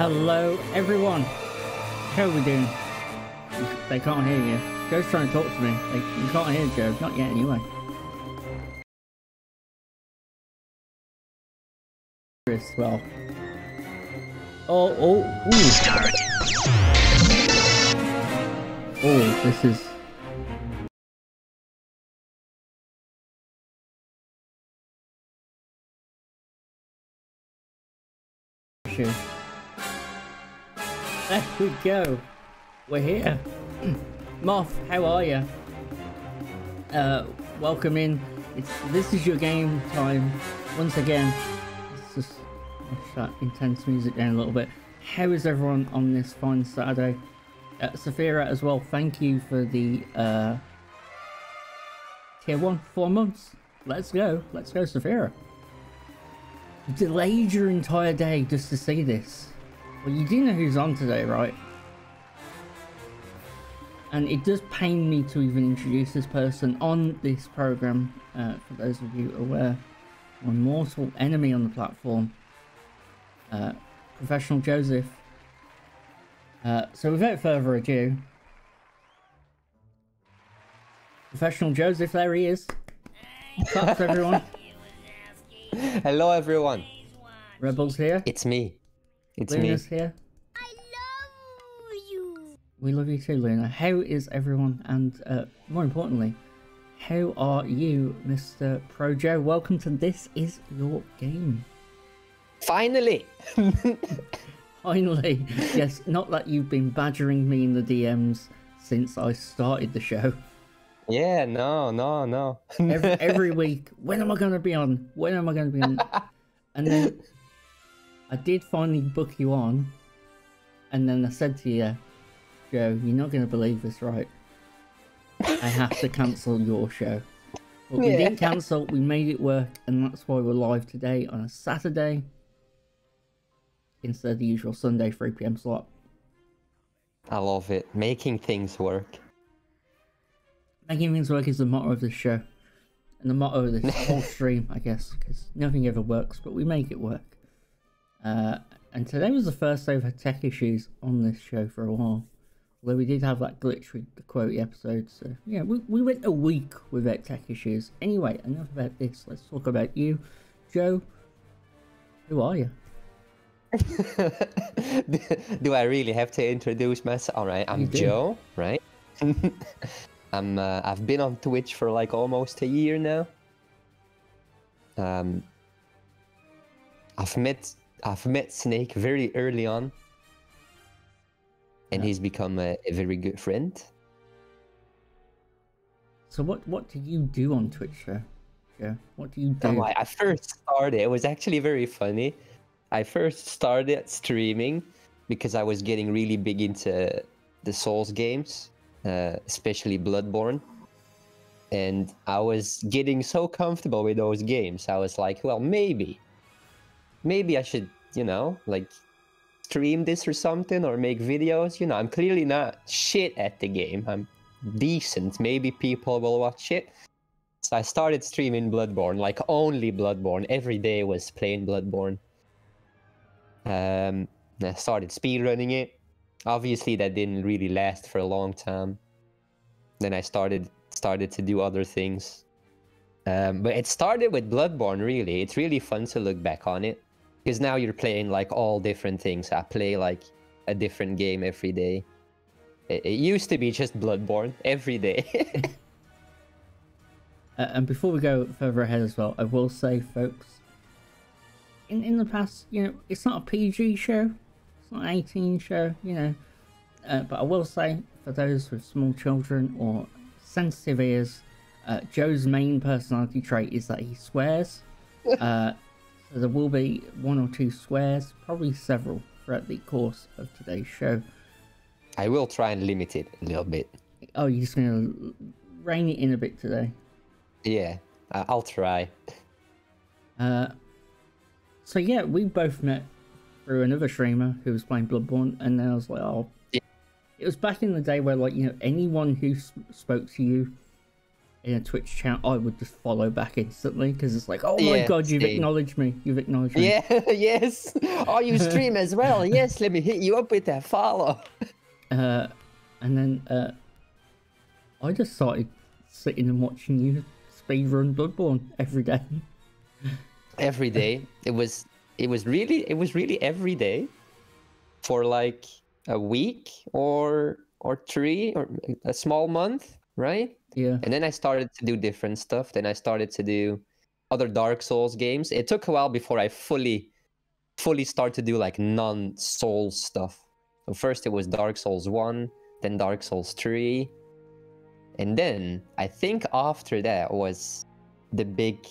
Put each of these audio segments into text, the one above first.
Hello, everyone. How are we doing? They can't hear you. Joe's trying to talk to me. They, you can't hear Joe. Not yet, anyway. Well. Oh, oh, ooh. Oh, this is. Sure. There we go. We're here. Moth, how are you? Uh, welcome in. It's this is your game time. Once again, let's just shut intense music down a little bit. How is everyone on this fine Saturday? Uh, as well. Thank you for the uh, tier one four months. Let's go. Let's go, Saphira. Delayed your entire day just to see this. Well, you do know who's on today, right? And it does pain me to even introduce this person on this program, uh, for those of you aware. My mortal enemy on the platform, uh, Professional Joseph. Uh, so without further ado, Professional Joseph, there he is. What's everyone? Hello, everyone. Rebels here. It's me. It's Luna's me. here. I love you. We love you too, Luna. How is everyone? And uh, more importantly, how are you, Mr. Pro Joe? Welcome to This Is Your Game. Finally. Finally, yes, not that you've been badgering me in the DMs since I started the show. yeah. No. No. No. Every, every week, when am I going to be on? When am I going to be on? And then I did finally book you on, and then I said to you, Joe, you're not going to believe this, right? I have to cancel your show. But we Yeah. didn't cancel, we made it work, and that's why we're live today on a Saturday instead of the usual Sunday 3 pm slot. I love it. Making things work. Making things work is the motto of this show. And the motto of this whole stream, I guess, because nothing ever works, but we make it work. Uh, and today was the first had tech issues on this show for a while. Although we did have that glitch with the quote episode, so yeah, we, we went a week without tech issues. Anyway, enough about this. Let's talk about you. Joe, who are you? Do I really have to introduce myself? All right. I'm Joe. Right. I'm. Uh, I've been on Twitch for like almost a year now. Um. I've met. I've met Snake very early on. And Yeah. he's become a, a very good friend. So what what do you do on Twitch, Joe? Joe, what do you do? Oh, I, I first started. It was actually very funny. I first started streaming because I was getting really big into the Souls games, uh, especially Bloodborne. And I was getting so comfortable with those games. I was like, well, maybe, maybe I should, you know, like stream this or something or make videos. You know, I'm clearly not shit at the game. I'm decent. Maybe people will watch it. So I started streaming Bloodborne, like only Bloodborne. Every day was playing Bloodborne. Um, I started speedrunning it. Obviously, that didn't really last for a long time. Then I started started to do other things. Um, but it started with Bloodborne. Really, it's really fun to look back on it because now you're playing like all different things. I play like a different game every day. It, it used to be just Bloodborne every day. Uh, and before we go further ahead as well, I will say, folks, in in the past, you know, it's not a PG show, it's not an 18 show, you know, uh, but I will say, for those with small children or sensitive ears, uh, Joe's main personality trait is that he swears. So there will be one or two swears, probably several, throughout the course of today's show. I will try and limit it a little bit. Oh, you're just gonna rein it in a bit today. Yeah, I'll try. Uh, so yeah, we both met through another streamer who was playing Bloodborne, and then I was like, oh, Yeah. it was back in the day where like you know anyone who spoke to you in a Twitch chat, I would just follow back instantly because it's like, oh my Yeah, god, you've same. acknowledged me. You've acknowledged me. Yeah, yes. Oh, you stream as well. Yes, let me hit you up with that follow. Uh, and then uh, I just started sitting and watching you speedrun Bloodborne every day. Every day. It was it was really it was really every day for like a week or or three or a small month, right? Yeah. And then I started to do different stuff. Then I started to do other Dark Souls games. It took a while before I fully fully start to do like non-Souls stuff. So first it was Dark Souls 1, then Dark Souls 3. And then I think after that was the big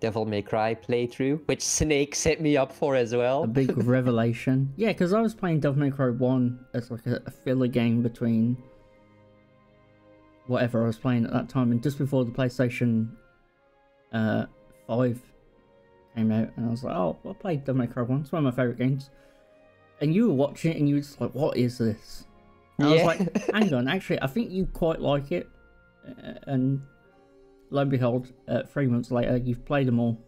Devil May Cry playthrough, which Snake set me up for as well. a big revelation. Yeah, because I was playing Devil May Cry 1 as like a filler game between whatever I was playing at that time, and just before the PlayStation uh, 5 came out, and I was like, oh, I played Cry 1, it's one of my favourite games. And you were watching it, and you were just like, what is this? And I was like, hang on, actually, I think you quite like it. Uh, And lo and behold, uh, three months later, you've played them all.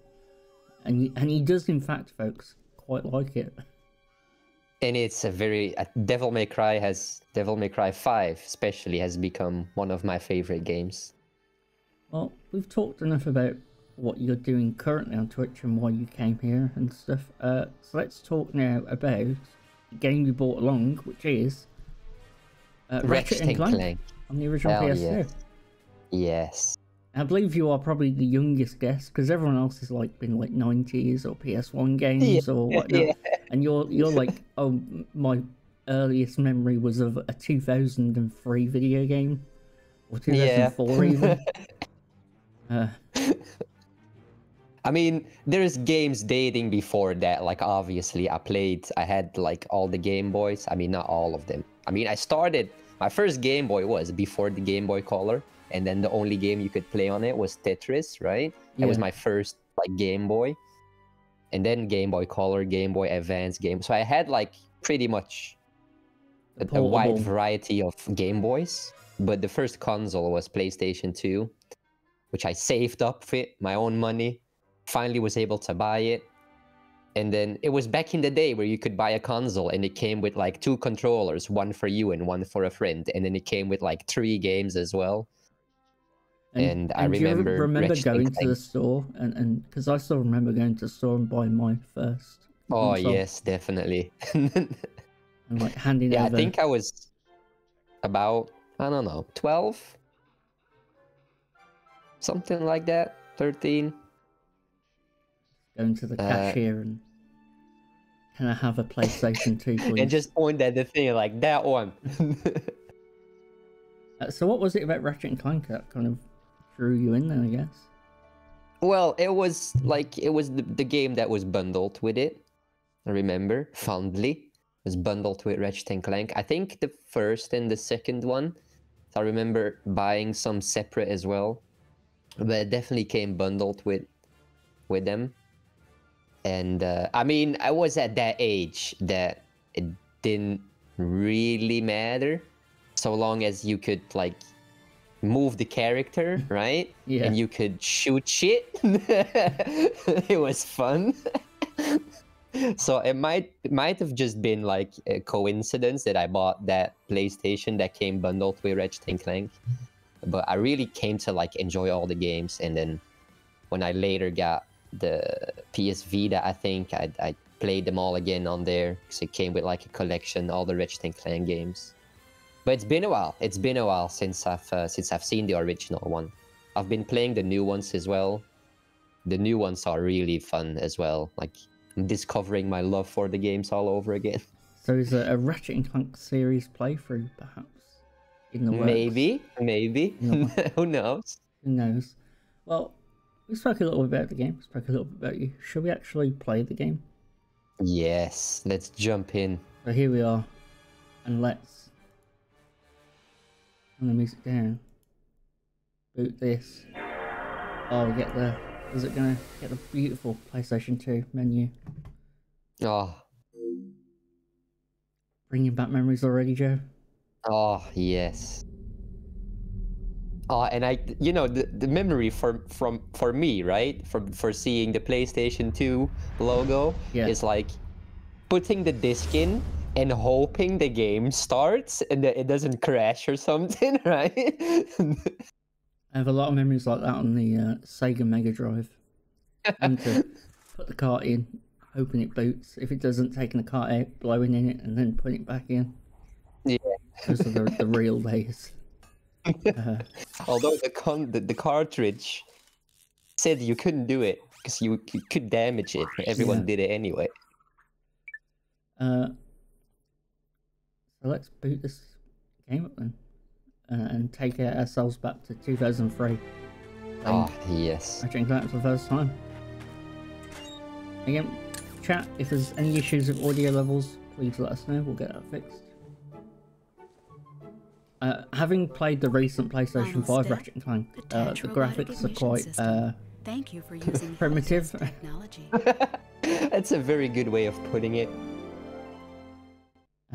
And, you, and he does, in fact, folks, quite like it. and it's a very uh, Devil May Cry has Devil May Cry 5 especially has become one of my favorite games. Well, we've talked enough about what you're doing currently on Twitch and why you came here and stuff. Uh, so let's talk now about the game you brought along, which is uh, Ratchet, and Clank, on the original Hell PS2. yes. Yes. I believe you are probably the youngest guest because everyone else has like been like 90s or PS1 games or whatnot, yeah. And you're you're like, oh, my earliest memory was of a 2003 video game or Yeah. 2004 even. uh, I mean, there's games dating before that. Like, obviously, I played, I had like all the Game Boys. I mean, not all of them. I mean, I started, my first Game Boy was before the Game Boy Color. And then the only game you could play on it was Tetris, right? That was my first like Game Boy. And then Game Boy Color, Game Boy Advance game. So I had like pretty much a, a wide variety of Game Boys. But the first console was PlayStation 2, which I saved up with my own money finally was able to buy it. And then it was back in the day where you could buy a console and it came with like two controllers, one for you and one for a friend. And then it came with like three games as well. And I do you remember remember and going to the store and and because I still remember going to the store and buying my first. Oh, console yes, definitely. And like handing yeah, I think I was about, I don't know, 12? Something like that. 13. going to the uh, cashier and can I have a PlayStation 2, please? And just point at the thing like that one. Uh, so what was it about Ratchet and Clank that kind of drew you in there? I guess. Well, it was like it was the, the game that was bundled with it. I remember fondly. It was bundled with Ratchet and Clank. I think the first and the second one. I remember buying some separate as well, but it definitely came bundled with with them. And uh, I mean, I was at that age that it didn't really matter, so long as you could like move the character, right? Yeah. And you could shoot shit. it was fun. so it might it might have just been like a coincidence that I bought that PlayStation that came bundled with Ratchet and Clank. But I really came to like enjoy all the games, and then when I later got the PS Vita, I think I I played them all again on there because it came with like a collection, all the Ratchet and Clank games. But it's been a while. It's been a while since I've uh, since I've seen the original one. I've been playing the new ones as well. The new ones are really fun as well. Like I'm discovering my love for the games all over again. So is a, a Ratchet and Clank series playthrough perhaps in the works? Maybe, maybe. No. Who knows? Who knows? Well, we spoke a little bit about the game. We spoke a little bit about you. Should we actually play the game? Yes, let's jump in. So here we are, and let's turn the music down. Boot this. Oh, we get the. Is it gonna get the beautiful PlayStation 2 menu? Oh, Bringing back memories already, Joe. oh yes. Uh, and I, you know, the, the memory for from for me, right, for for seeing the PlayStation 2 logo Yeah. is like putting the disc in and hoping the game starts and that it doesn't crash or something, right? I have a lot of memories like that on the uh, Sega Mega Drive. and to put the cart in, hoping it boots. If it doesn't, taking the cart out, blowing in it, and then putting it back in. yeah. Those are the, the real days. Uh, Although the con the, the cartridge said you couldn't do it because you, you could damage it. Everyone Yeah. did it anyway. uh, so let's boot this game up then. Uh, and take ourselves back to 2003. Ah, yes. I drink that for the first time. Again, chat, if there's any issues with audio levels, please let us know, we'll get that fixed. Uh, having played the recent PlayStation Final 5 step, Ratchet and Clank, uh, the graphics are quite uh, Thank you for using Primitive. Holodeck technology. That's a very good way of putting it.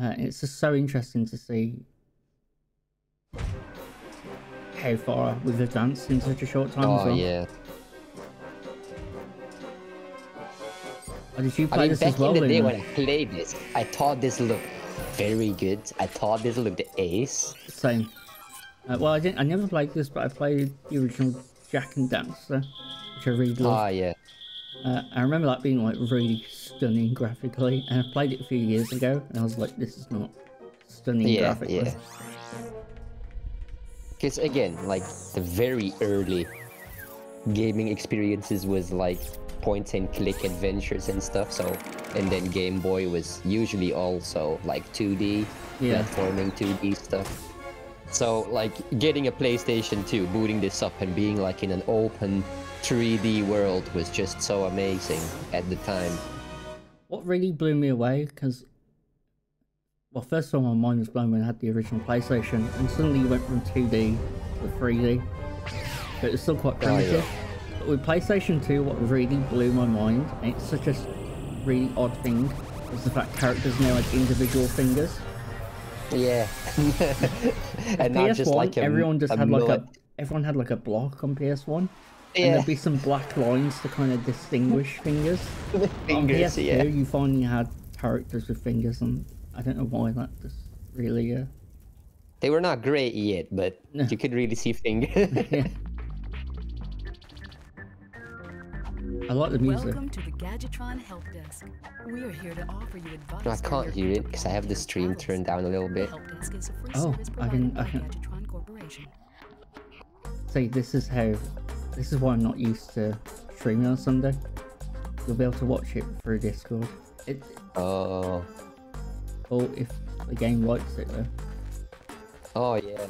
Uh, it's just so interesting to see how far we've advanced in such a short time as Oh well. yeah. Oh, did you I play mean, this back as well? in the day when I played this, I thought this looked very good. I thought this looked ace. Same. Uh, well, I didn't. I never played this, but I played the original Jak and Daxter, which I really loved. Ah, yeah. Uh, I remember that being like really stunning graphically, and I played it a few years ago, and I was like, "This is not stunning Yeah, graphically." yeah. Because again, like the very early gaming experiences was like point and click adventures and stuff. So, and then Game Boy was usually also like 2D Yeah. platforming 2D stuff. So, like getting a PlayStation 2, booting this up, and being like in an open 3D world was just so amazing at the time. What really blew me away, because, well, first of all, my mind was blown when I had the original PlayStation, and suddenly you went from 2D to 3D, but it's still quite Oh, yeah. primitive. But with PlayStation 2, what really blew my mind, and it's such a really odd thing, was the fact characters now had individual fingers. Yeah. and PS1, just like a, everyone just had like a everyone had like a block on PS1, and there'd be some black lines to kind of distinguish fingers. on fingers, PS2, yeah. you finally had characters with fingers, and I don't know why that just really. Uh, They were not great yet, but No. you could really see fingers. yeah. I like the music. Welcome to the Gadgetron Help Desk. We are here to offer you advice. I can't hear it because I have the stream turned down a little bit. Help Desk is a free Oh, I can- I can- Gadgetron Corporation. See, this is how. This is why I'm not used to streaming on Sunday. You'll be able to watch it through Discord. It, Oh, or if the game likes it though. oh yeah.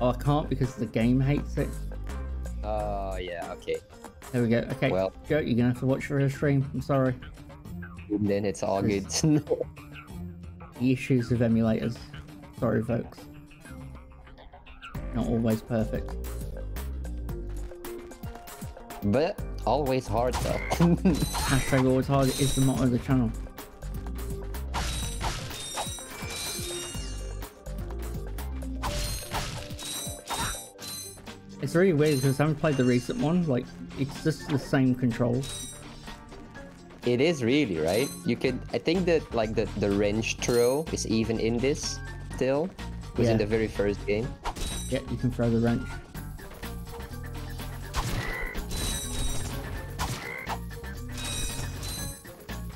Oh, I can't because the game hates it. Oh yeah. Okay. There we go. Okay, Well- Joe, you're gonna have to watch for a stream. I'm sorry. Then it's all good. The issues with emulators. Sorry, folks. Not always perfect. But always hard though. Hashtag always hard is the motto of the channel. It's really weird because I haven't played the recent one. Like, it's just the same controls. it is really right. You could. I think that like the the wrench throw is even in this still. It was Yeah. in the very first game. Yeah, you can throw the wrench.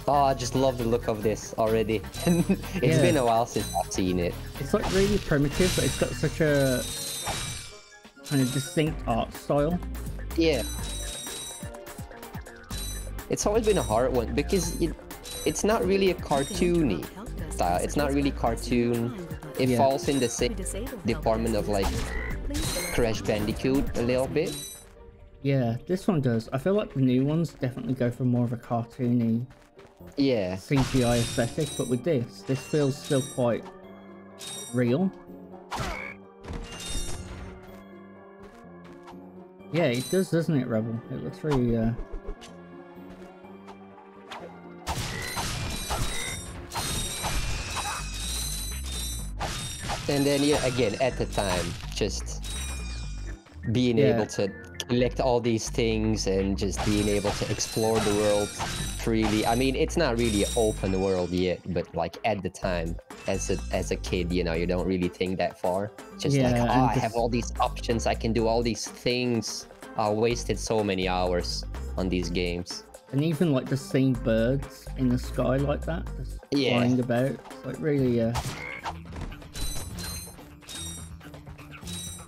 Oh, I just love the look of this already. It's Yeah. been a while since I've seen it. It's like really primitive, but it's got such a kind of distinct art style. Yeah. It's always been a hard one because it, it's not really a cartoony style. It's not really cartoon. It Yeah. falls in the same department of like Crash Bandicoot a little bit. Yeah, this one does. I feel like the new ones definitely go for more of a cartoony Yeah. CGI aesthetic, but with this, this feels still quite real. Yeah, it does, doesn't it, Rebel? It looks really, uh... And then yeah, again at the time, just being Yeah. able to collect all these things and just being able to explore the world freely. I mean, it's not really open world yet, but like at the time, as a as a kid, you know, you don't really think that far. Just like, Yeah, oh, I have all these options. I can do all these things. I wasted so many hours on these games. And even like to see birds in the sky like that, just Yeah. flying about. It's like really, uh,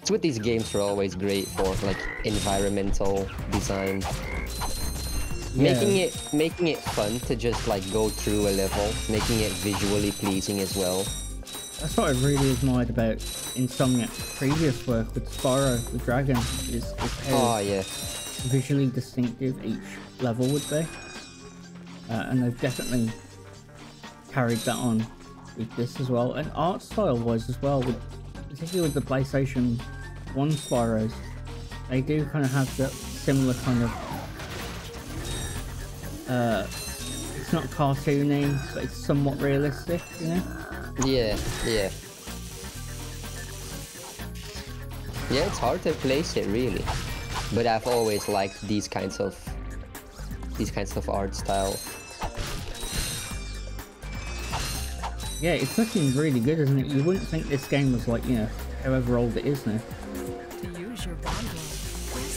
It's what these games are always great for, like environmental design. Making it making it fun to just like go through a level, making it visually pleasing as well. that's what I really admired about Insomniac's previous work with Spyro the Dragon. Is, is how Oh yeah. visually distinctive each level would be. Uh, and they've definitely carried that on with this as well. And art style wise as well, with, particularly with the PlayStation 1 Spyros, they do kind of have that similar kind of. Uh, it's not cartoony, but it's somewhat realistic, you know? Yeah, yeah. Yeah, it's hard to place it really. But I've always liked these kinds of these kinds of art style. Yeah, it's looking really good, isn't it? You wouldn't think this game was like, you know, however old it is now.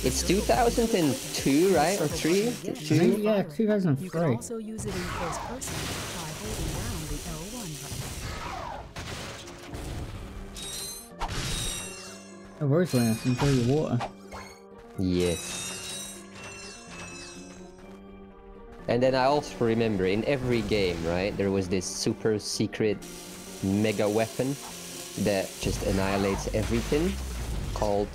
It's 2002, right? Or 3? I think, 2? yeah, You can 2003. also use it in first person by holding down the L1 button. No worries, Lena. Enjoy your water. Yes. And then I also remember in every game, right, there was this super secret mega weapon that just annihilates everything called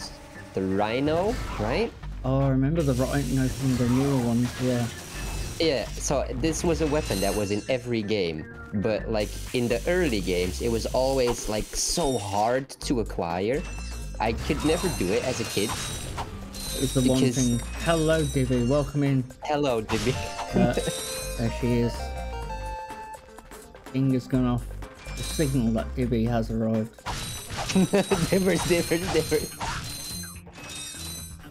the Rhino, right? Oh, I remember the Rhino from the newer ones, yeah. Yeah, so this was a weapon that was in every game, but like in the early games, it was always like so hard to acquire. I could never do it as a kid. It's the one thing. Hello, Divi. Welcome in. Hello, Dibby. Uh, there she is. Finger's gone off. The signal that Divi has arrived. Dibbers, Dibbers, Dibbers.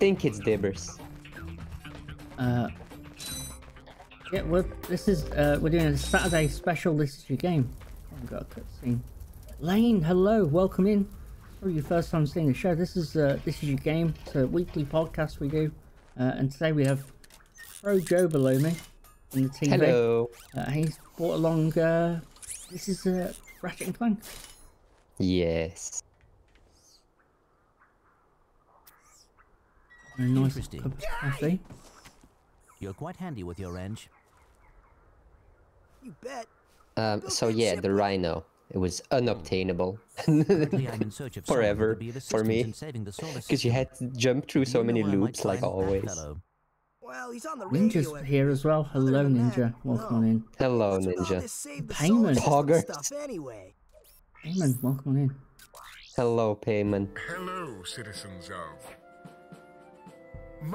I think it's Dibbers. Uh, yeah, well, this is uh, we're doing a Saturday special. This is your game. Oh, I've got a cutscene. Lane, hello, welcome in. For your first time seeing the show, this is uh, this is your game. It's a weekly podcast we do, uh, and today we have Pro Joe below me in the TV. Hello. Uh, he's brought along. Uh, this is uh, Ratchet and Clank. Yes. A nice Interesting. cup of coffee. You're quite handy with your wrench. You bet. Um, so yeah, the Rhino. It was unobtainable. I'm in search of Forever could be of for me. assistance in saving the solar Because you had to jump through so many where I might loops like find that always. fellow? Well, he's on the. Ninja's every here as well. Hello, Ninja. Welcome no. in. Hello, What's with all Ninja. this save Payman. solar system Poggers. stuff anyway? Eamon, welcome in. Hello, Payman. Hello, citizens of.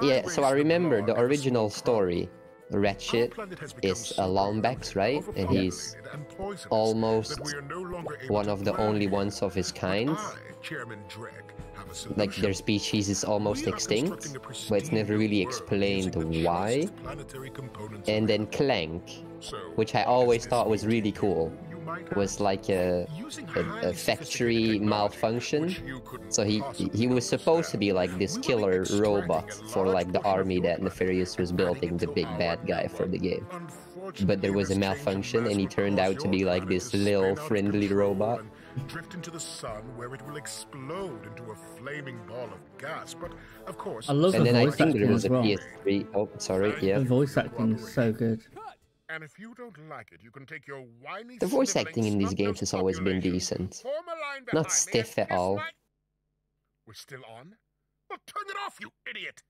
Yeah, so I remember the original story. Ratchet Our planet has become is a Lombax, right? And he's overpopulated, and poisonous almost that we are no longer able one of the only ones of his kind. I, Chairman Drek, have a Like their species is almost extinct, but it's never really explained why. cheapest planetary components And then. Clank, which I always thought was really cool, was like a, a, a factory malfunction. which you couldn't So he he was supposed to be like this we will be killer robot for like the army that Nefarious was building, the big bad guy for the game. But there was a this change in malfunction and he turned out to be like this little spin out of friendly robot. Drift into the sun where it will explode into a flaming ball of gas. But of course, I love And the then I voice think there acting was as a well. PS3. Oh, sorry, yeah. The voice acting is so good. And if you don't like it, you can take your whiny The voice acting in these games has always been decent. form a line Not stiff at all. my- We're still on? Well, turn it off, you idiot!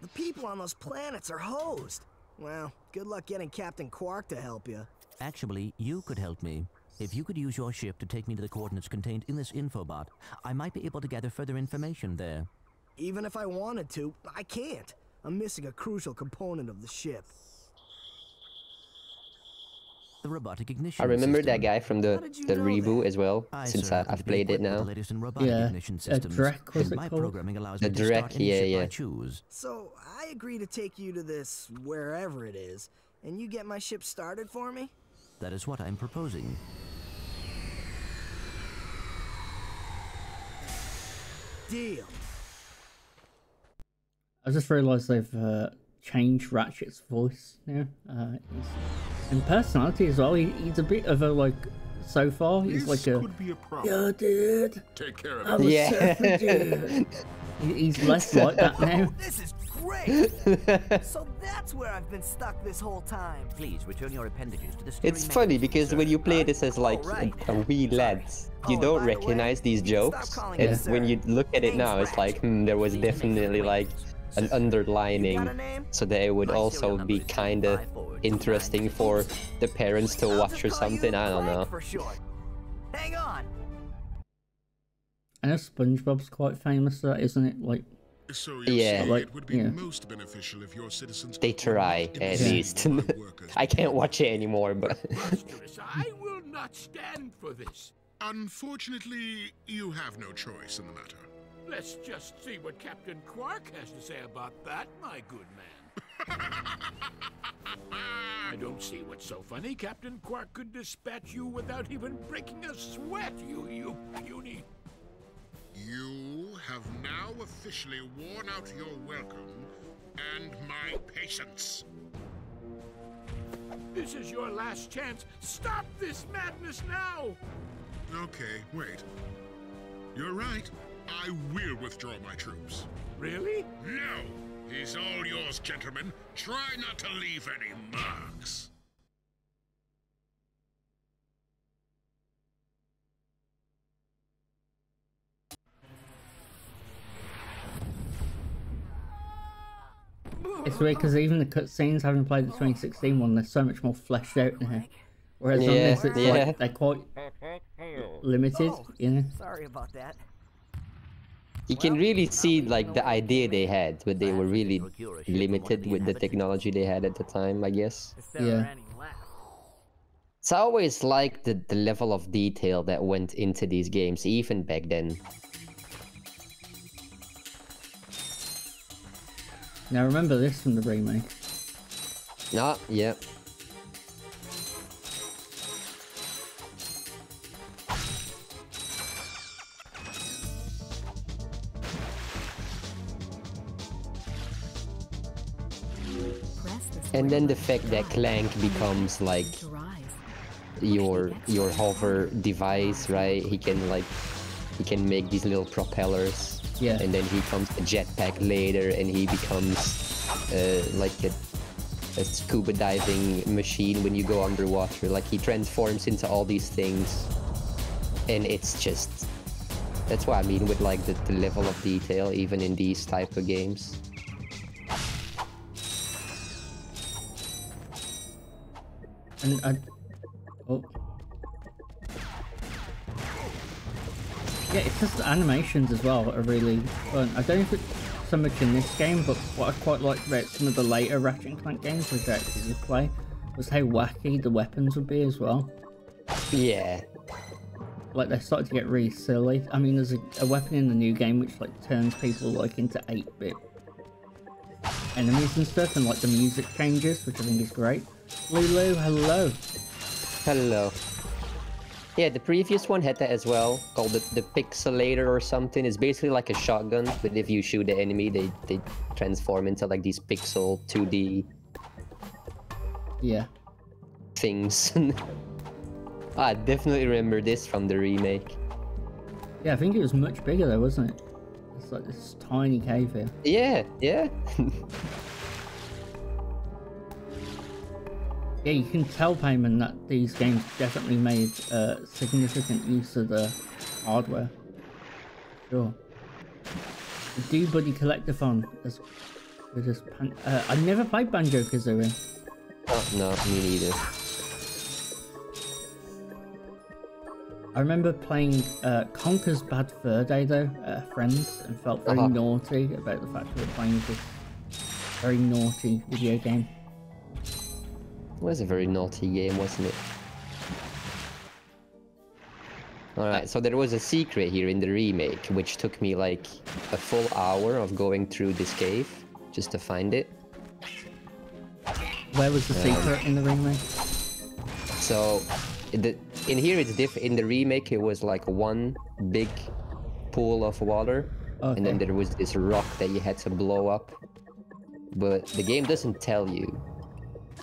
The people on those planets are hosed. Well, good luck getting Captain Quark to help you. Actually, you could help me. If you could use your ship to take me to the coordinates contained in this infobot, I might be able to gather further information there. Even if I wanted to, I can't. I'm missing a crucial component of the ship. The robotic ignition. I remember system. that guy from the the reboot that? as well. I, since sir, I, happen I've played it now. The latest in robotic Yeah, ignition a systems. Drek, was and it my called? programming allows The me to Drek, start yeah, I yeah. choose. So I agree to take you to this wherever it is, and you get my ship started for me? That is what I'm proposing. Deal. I just realised they've uh, changed Ratchet's voice now. Uh, he's, and personality as well. He, he's a bit of a like. So far, he's This like a. could be a problem. Yeah, dude. Take care of I'm it. Yeah. surfer dude." He- He's less like that now. Oh, this is great! so that's where I've been stuck this whole time. Please return your appendages to the steering It's funny because sir. when you play this as like right. a, a wee lad, you Oh, don't by the way, recognize these you can stop jokes, and me when you look at it now, it's like, hmm, there was Pleased to make your definitely like an underlining, You got a name? so that it would My also be kind of interesting for the parents to watch or something. I don't know. For short. Hang on. I know SpongeBob's quite famous for that, isn't it? Like, So you Yeah. see, Like, it would be yeah. most beneficial if your citizens They try at insane least. I can't watch it anymore, but I will not stand for this. Unfortunately, you have no choice in the matter. Let's just see what Captain Quark has to say about that, my good man. I don't see what's so funny. Captain Quark could dispatch you without even breaking a sweat, you, you puny. You have now officially worn out your welcome and my patience. This is your last chance. Stop this madness now! Okay, wait. You're right. I will withdraw my troops. Really? No! He's all yours, gentlemen. Try not to leave any marks. it's weird because even the cutscenes, having played the 2016 one, they're so much more fleshed out now. Whereas on Yeah, this, it's yeah. like they're quite limited, Oh, you know? Sorry about that. You can really see like the idea they had, but they were really limited with the technology they had at the time, I guess. Yeah. were any left. So I always liked the, the level of detail that went into these games, even back then. Now remember this from the remake. Ah, yeah. And then the fact that Clank becomes like your your hover device, right? He can like he can make these little propellers. Yeah. And then he comes a jetpack later, and he becomes uh, like a, a scuba diving machine when you go underwater. Like he transforms into all these things, and it's just that's what I mean with like the, the level of detail, even in these type of games. And I. Oh. Yeah, it's just the animations as well are really fun. I don't think it's so much in this game, but what I quite liked about some of the later Ratchet and Clank games which I actually play was how wacky the weapons would be as well. Yeah. Like they started to get really silly. I mean, there's a, a weapon in the new game which like turns people like into 8-bit enemies and stuff, and like the music changes, which I think is great. Lulu, hello. Hello. Yeah, the previous one had that as well, called the, the Pixelator or something. It's basically like a shotgun, but if you shoot the enemy, they, they transform into like these pixel 2D Yeah. things. I definitely remember this from the remake. Yeah, I think it was much bigger though, wasn't it? It's like this tiny cave here. Yeah, yeah. Yeah, you can tell, Payman, that these games definitely made uh, significant use of the hardware. Sure. The Do Buddy Collectathon as with this uh, I never played Banjo Kazooie. oh, no, me neither. I remember playing uh, Conker's Bad Fur Day though, at a friend's, and felt very Uh-huh. naughty about the fact that we were playing this very naughty video game was a very naughty game, wasn't it? Alright, so there was a secret here in the remake, which took me like a full hour of going through this cave just to find it. Where was the um, secret um, in the remake? So, the, in here it's different. In the remake, it was like one big pool of water, okay. and then there was this rock that you had to blow up. But the game doesn't tell you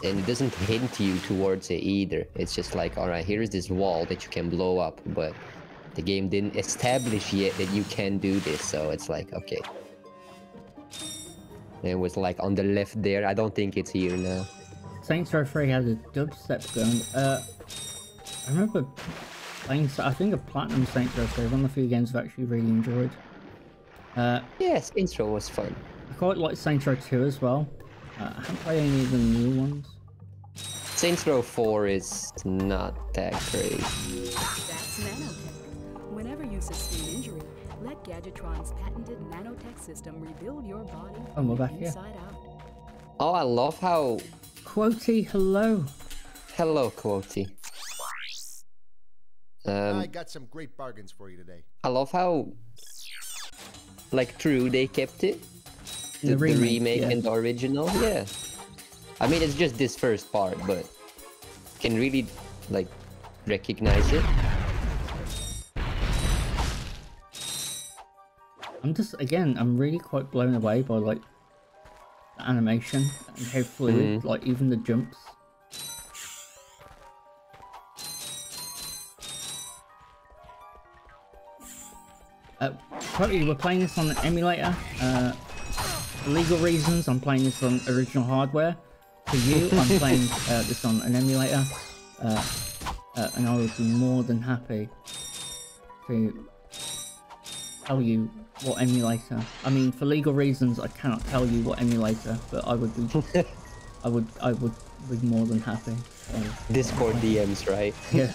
and it doesn't hint you towards it either. It's just like, all right, here is this wall that you can blow up, but the game didn't establish yet that you can do this. So it's like, okay. It was like on the left there. I don't think it's here now. Saints Row 3 had a dubstep going. Uh, I remember playing, I think a Platinum Saints Row 3, one of the few games I've actually really enjoyed. Uh, Yes, intro was fun. I quite like Saints Row 2 as well. Uh, I haven't played any of the new ones. Saints Row 4 is not that great. That's nanotech. Whenever you sustain injury, let Gadgetron's patented nanotech system rebuild your body Oh, we're from back here. inside out. Oh, I love how. Quotey, hello. Hello, Quoty. Um, I got some great bargains for you today. I love how. Like, true, they kept it. The The, the remake, remake yeah. and the original, yeah. I mean, it's just this first part, but can really, like, recognize it. I'm just, again, I'm really quite blown away by, like, the animation and how fluid, like, even the jumps. Uh, Quotey, we're playing this on an emulator. Uh, for legal reasons, I'm playing this on original hardware. For you, I'm playing uh, this on an emulator. Uh, uh, and I would be more than happy to tell you what emulator. I mean, for legal reasons, I cannot tell you what emulator, but I would be, I would, I would be more than happy. So, Discord DMs, right? yeah.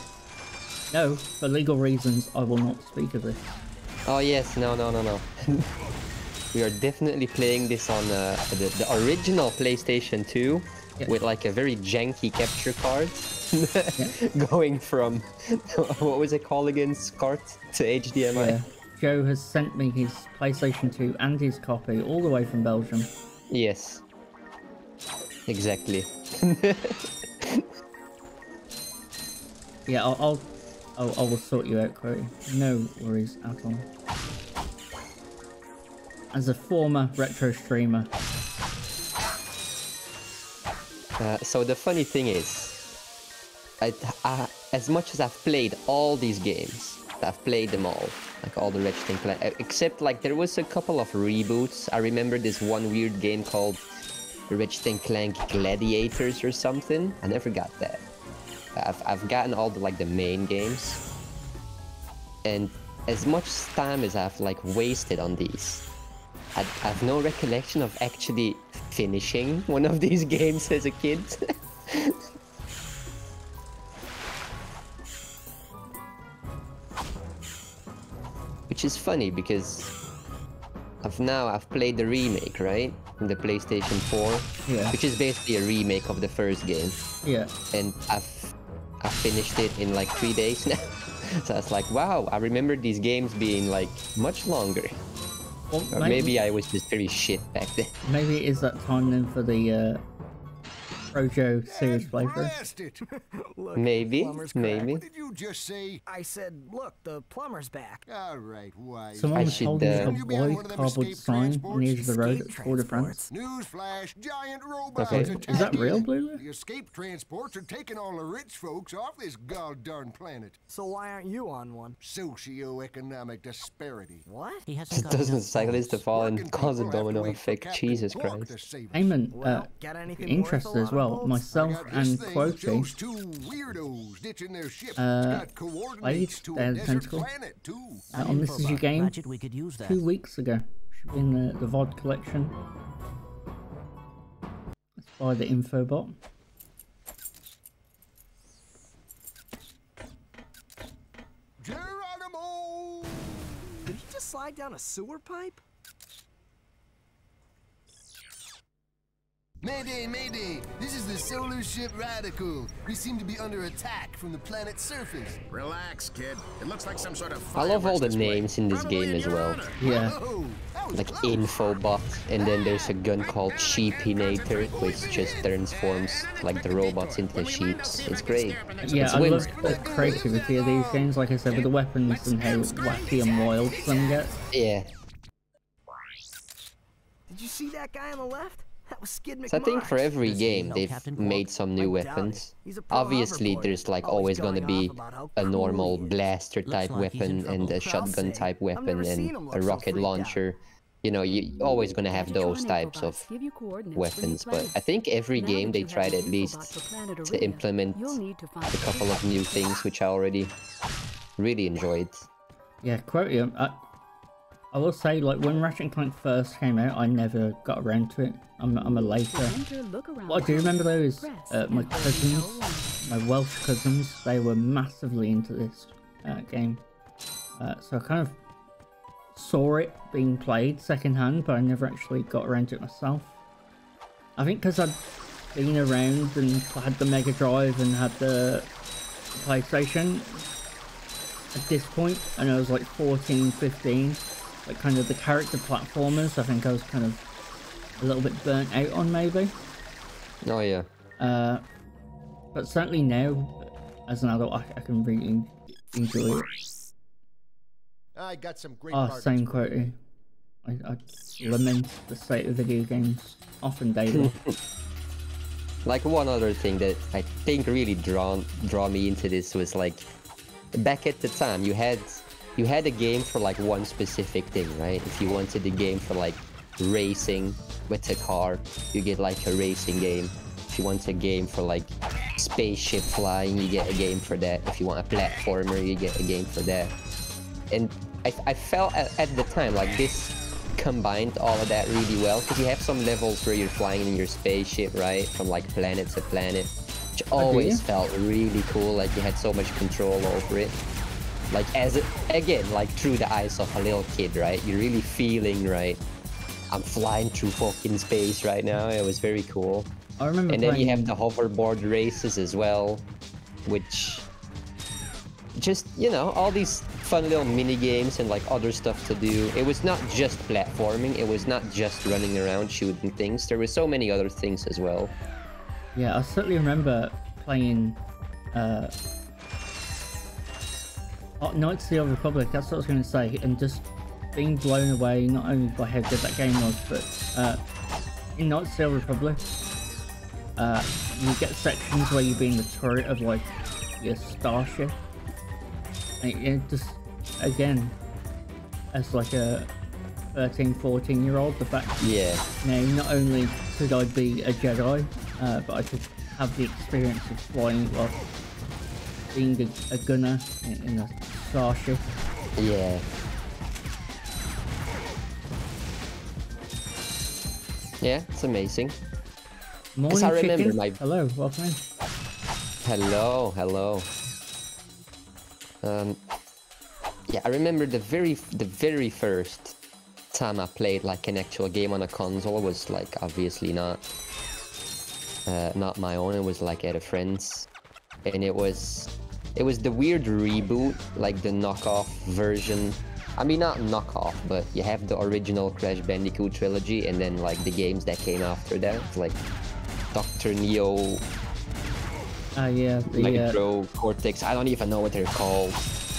No, for legal reasons, I will not speak of this. Oh yes, no, no, no, no. We are definitely playing this on uh, the, the original PlayStation 2 Yeah. with like a very janky capture card. Going from what was it called again? SCART to HDMI. Yeah. Joe has sent me his PlayStation 2 and his copy all the way from Belgium. Yes. Exactly. Yeah, I'll, I'll, I'll, I will sort you out, Quoty. No worries at all. As a former retro streamer, Uh, so the funny thing is, I, I, as much as I've played all these games, I've played them all, like all the Ratchet and Clank, uh, except like there was a couple of reboots. I remember this one weird game called Ratchet and Clank Gladiators or something. I never got that. I've, I've gotten all the like the main games, and as much time as I've like wasted on these, I, I have no recollection of actually finishing one of these games as a kid. Which is funny because I've now I've played the remake, right? In the PlayStation 4. Yeah. Which is basically a remake of the first game. yeah. And I've I finished it in like three days now. so I was like, wow, I remember these games being like much longer. Well, Or maybe I was just very shit back then. maybe it is that time then for the uh, Projo series playthrough. Blast Maybe, maybe. What did you just say? I said, look, the plumber's back. All right, why? Someone was should, holding uh, a You be on wide one of them cardboard sign near the road at Escape Tour de France. Newsflash, giant robots Okay. Is that real, Blue? The escape transports are taking all the rich folks off this goddamn planet. So why aren't you on one? Socio-economic disparity. What? He hasn't got Doesn't cyclist balls. fall and cause a people have to domino effect? Jesus Christ. to save us. Uh, Well, anything interested as lot of well. bolts? Myself I got this and thing Quoty shows two their. Uh, it's played to a tentacle uh, on This Is Your Game we could use that. two weeks ago. In the, the VOD collection. Let's buy the infobot. Geronimo! Did he just slide down a sewer pipe? Mayday, mayday! This is the solar ship Radical. We seem to be under attack from the planet's surface. Relax, kid. It looks like some sort of. I love all the fireworks display. names in this Probably game in as well. honor. Yeah. Oh, Whoa, Like close. Infobot, and then there's a gun called Sheepinator, which just transforms like the robots into the sheep. It's great. Yeah, It's I love the creativity of these games, like I said, with the weapons and how wacky and wild some get. Yeah. Did you see that guy on the left? That was Skid So I think for every Does game they've Captain made some new I doubt it. weapons. He's a pro Obviously, there's like always always gonna be off a normal blaster type like weapon and a shotgun type weapon and a look so rocket launcher. You know, you you're always gonna have those types of give you coordinates for new weapons, but. I think every game they tried at least to implement you'll need to find a couple of new things which I already really enjoyed. Yeah, Quotium. I, uh, I will say, like, when Ratchet and Clank first came out, I never got around to it. I'm, I'm a later. Enter, look around What I do remember though is uh, my cousins, my Welsh cousins, they were massively into this uh, game. Uh, so I kind of saw it being played secondhand, but I never actually got around to it myself. I think because I'd been around and had the Mega Drive and had the PlayStation at this point, and I was like 14, 15, like kind of the character platformers, I think I was kind of a little bit burnt out on maybe. Oh yeah. Uh, but certainly now, as an adult, I, I can really en- enjoy it. I got some great Ah, bargains same for quote. I, I lament the state of video games often daily. Like one other thing that I think really drawn draw me into this was like back at the time you had you had a game for like one specific thing, right? If you wanted a game for like racing with a car, you get like a racing game. If you want a game for like spaceship flying, you get a game for that. If you want a platformer, you get a game for that. And I, I felt at, at the time like this combined all of that really well because you have some levels where you're flying in your spaceship, right? From like planet to planet, which always felt really cool. Like you had so much control over it. Like as it again, like through the eyes of a little kid, right? You're really feeling right. I'm flying through fucking space right now. It was very cool. I remember And then you have the hoverboard races as well, which just you know all these fun little mini games and like other stuff to do. It was not just platforming. It was not just running around shooting things. There were so many other things as well. Yeah, I certainly remember playing uh, oh, Knights of the Old Republic, that's what I was going to say, and just being blown away not only by how good that game was, but uh, in Knights of the Old Republic, uh, you get sections where you're being the turret of like your starship. And it, just, again, as like a 13, 14 year old, the fact Yeah, now, not only could I be a Jedi, uh, but I could have the experience of flying, well, being a, a gunner in, in a starship. yeah. Yeah, it's amazing. Morning, I remember chicken. my- Hello, welcome in. Hello, hello. Um, yeah, I remember the very, the very first time I played like an actual game on a console was like obviously not, uh, not my own. It was like at a friend's, and it was, it was the weird reboot, like the knockoff version. I mean, not knockoff, but you have the original Crash Bandicoot trilogy, and then like the games that came after that, like Doctor Neo Ah, yeah, the, uh, Cortex. I don't even know what they're called.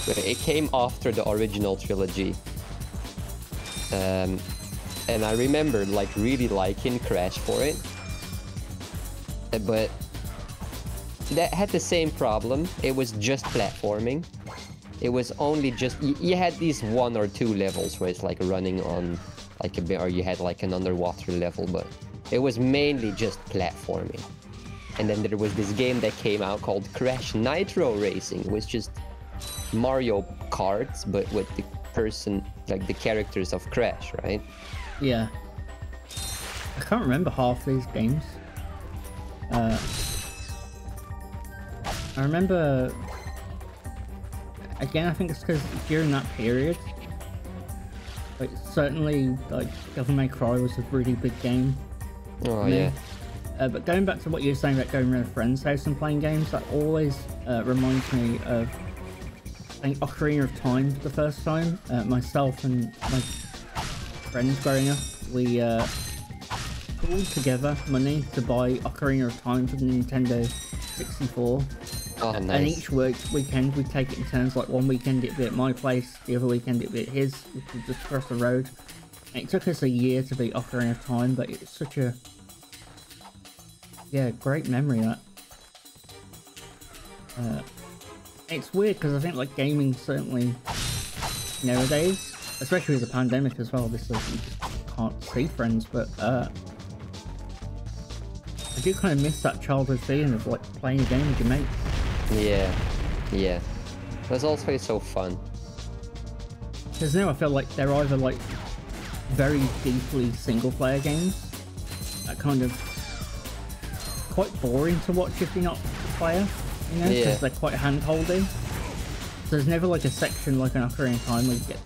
But it came after the original trilogy. Um, and I remember like really liking Crash for it. Uh, But that had the same problem. It was just platforming. It was only just y- you had these one or two levels where it's like running on like a bit, or you had like an underwater level, but it was mainly just platforming. And then there was this game that came out called Crash Nitro Racing, which just Mario Karts, but with the person, like the characters of Crash, right? yeah. I can't remember half these games. Uh, I remember. Again, I think it's because during that period, like certainly, like Devil May Cry was a really big game. Oh me. yeah. Uh, but going back to what you were saying about going around a friend's house and playing games, that always uh, reminds me of playing Ocarina of Time for the first time. Uh, myself and my friends growing up, we uh, pooled together money to buy Ocarina of Time for the Nintendo 64. Oh, And nice. each week, weekend we'd take it in turns. Like one weekend it'd be at my place, the other weekend it'd be at his, which was just across the road. And it took us a year to beat Ocarina of Time, but it's such a yeah, great memory that. Uh, it's weird because I think like gaming certainly nowadays, especially with the pandemic as well, Obviously, you can't see friends, but uh, I do kind of miss that childhood feeling of like playing a game with your mates. Yeah, yeah. That's also so fun. Because now I feel like they're either like very deeply single player games that kind of quite boring to watch if you're not a player, you know, because Yeah. they're quite hand holding. So there's never like a section like an Ocarina of Time where you get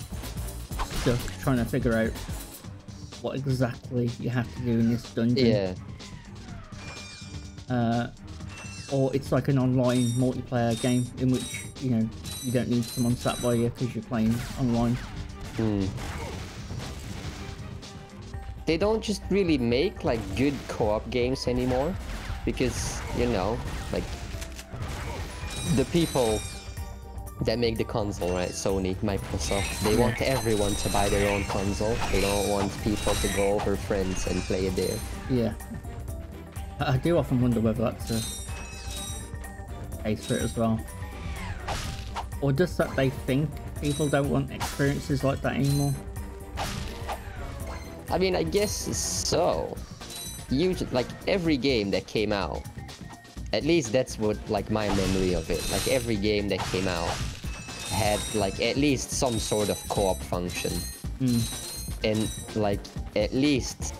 stuck trying to figure out what exactly you have to do in this dungeon. Yeah, Uh, or it's like an online multiplayer game in which, you know, you don't need someone sat by you because you're playing online. Hmm. They don't just really make like good co-op games anymore because you know, like the people that make the console, right? Sony, Microsoft, they want everyone to buy their own console. They don't want people to go over friends and play it there. Yeah. I I do often wonder whether that's a case for it as well. Or just that they think people don't want experiences like that anymore. I mean, I guess so. Usually, like every game that came out, at least that's what like my memory of it. Like every game that came out had like at least some sort of co-op function, hmm. and like at least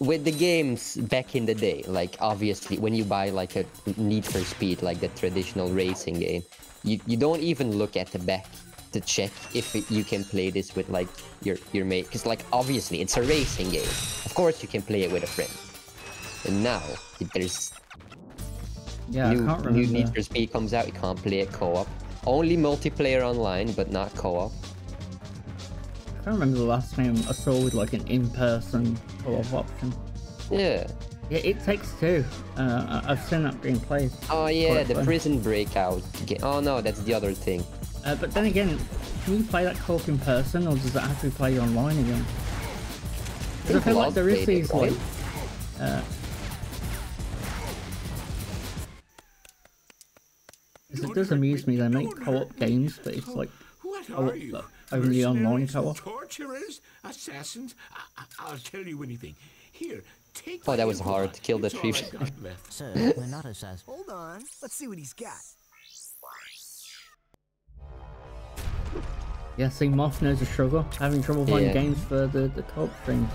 with the games back in the day, like obviously when you buy like a Need for Speed, like the traditional racing game, you, you don't even look at the back to check if it, you can play this with like your your mate, because like obviously it's a racing game. Of course you can play it with a friend. And now there's Yeah, new, new. Need for Speed comes out, you can't play it co-op. Only multiplayer online, but not co-op. I can't remember the last time I saw with like an in-person co-op option. Yeah. Yeah, it takes two. Uh, I- I've seen that being played. Oh yeah, the fun. prison breakout. Ga- oh no, that's the other thing. Uh, but then again, can you play that co-op in person, or does that have to be played online again? 'Cause I think feel like there is these like, right? uh, 'cause it does amuse me. They make co-op games, but it's like What co-op, are you? But only online Mercenaries, co-op. Torturers? Assassins? I, I, I'll tell you anything. Here, take Oh, that was hard to kill the It's tree. I've got left. Sir, we're not assassins. Hold on. Let's see what he's got. Yeah, see, Moth knows a struggle, having trouble finding Yeah. games for the the co-op streams.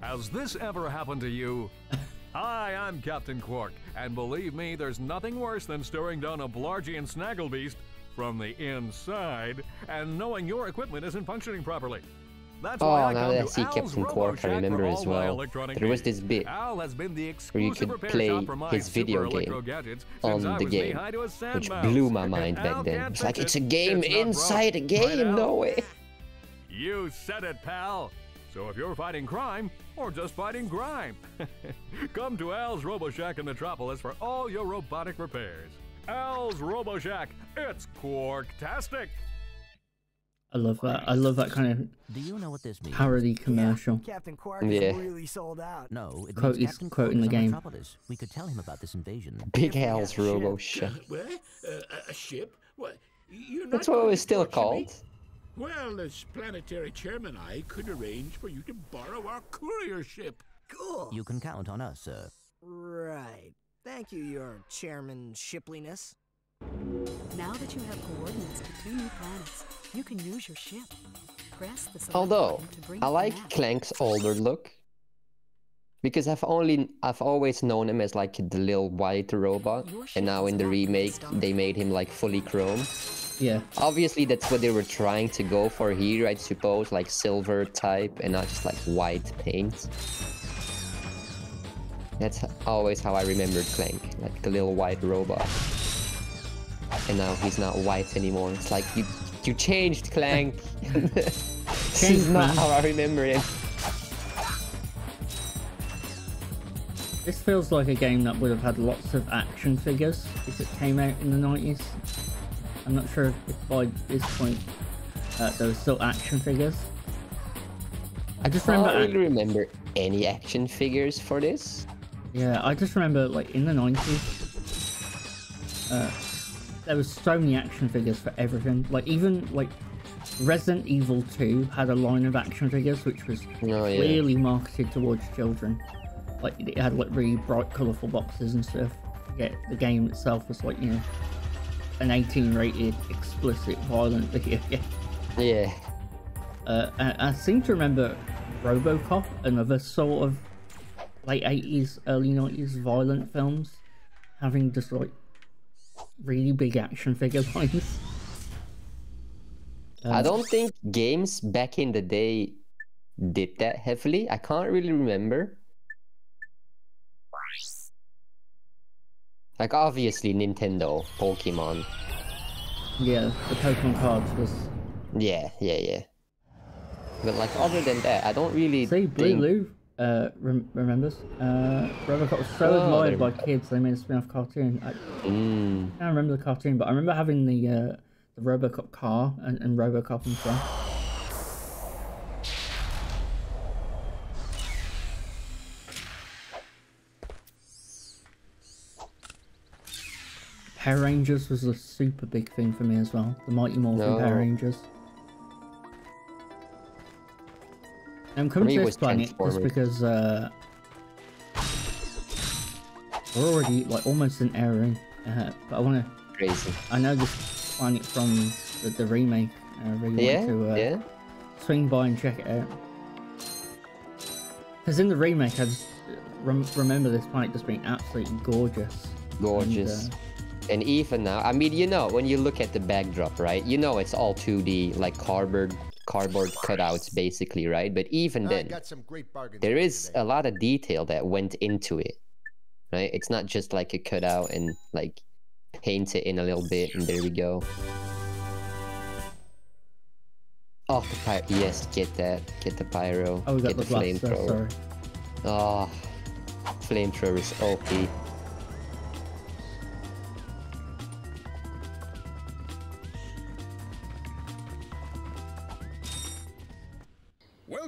Has this ever happened to you? Hi, I'm Captain Quark, and believe me, there's nothing worse than staring down a Blargian snagglebeast from the inside and knowing your equipment isn't functioning properly. That's Oh, I now that I see Captain Quark, I remember as well. There was this bit Al has been the where you could play shop for my his video game on the game, knee-high to a which blew my mind back then. It's like it's a game It's inside a game. No way. You said it, pal. So if you're fighting crime or just fighting grime, come to Al's RoboShack in Metropolis for all your robotic repairs. Al's RoboShack, it's Quarktastic. I love that. I love that kind of Do you know what this means? parody commercial. Captain Quark Yeah. is really sold out. No, it Quote means is Captain quote in Quark the is on game. Metropolis. We could tell him about this invasion. Big Al's ship. Robo Shack. What? Uh, a- a ship? What? You're That's what it going was still called. Well, as planetary chairman, I could arrange for you to borrow our courier ship. Cool. You can count on us, sir. Right. Thank you, your chairman shipliness. Now that you have coordinates to two new planets, you can use your ship. Press the select Although to bring I like map. Clank's older look. Because I've only I've always known him as like the little white robot, and now in the remake they made him like fully chrome. Yeah. Obviously, that's what they were trying to go for here, I suppose, like silver type and not just like white paint. That's always how I remembered Clank, like the little white robot. And now he's not white anymore. It's like you you changed Clank. this is not how I remember him. This feels like a game that would have had lots of action figures if it came out in the 90s. I'm not sure if by this point uh, there were still action figures. I just I remember, don't really remember any action figures for this. Yeah, I just remember like in the 90s, uh, there was so many action figures for everything. Like even like Resident Evil 2 had a line of action figures which was Oh, yeah. clearly marketed towards children. Like it had like really bright, colourful boxes and stuff. Yeah, the game itself was like you know an 18 rated, explicit, violent video game. Yeah. Uh, I, I seem to remember RoboCop, another sort of late 80s, early 90s violent films, having just like really big action figure lines. I Uh, don't think games back in the day did that heavily. I can't really remember. Like obviously Nintendo, Pokemon. Yeah, the Pokemon cards was. Yeah, yeah, yeah. But like other than that, I don't really See, Blue think... Lou uh, rem- remembers. Uh, RoboCop was so Oh, admired by kids they made a spin-off cartoon. I, Mm. I don't remember the cartoon, but I remember having the uh, the RoboCop car and, and RoboCop and stuff. Power Rangers was a super big thing for me as well. The Mighty Morphin Power Rangers. I'm coming to it this planet just because uh, we're already like almost an in, uh, but I want to. Crazy. I know this planet from the, the remake. I really Yeah, want to uh, yeah. swing by and check it out. Because in the remake, I just rem- remember this planet just being absolutely gorgeous. Gorgeous. And, uh, And even now, I mean, you know, when you look at the backdrop, right? You know it's all 2D, like cardboard cardboard cutouts, basically, right? But even then, got some great bargains. there for you is today. a lot of detail that went into it, right? It's not just like a cutout and like paint it in a little bit, and there we go. Oh, the pyro! Yes, get that. Get the pyro. oh, get the, blaster. flamethrower. Oh, flamethrower is OP.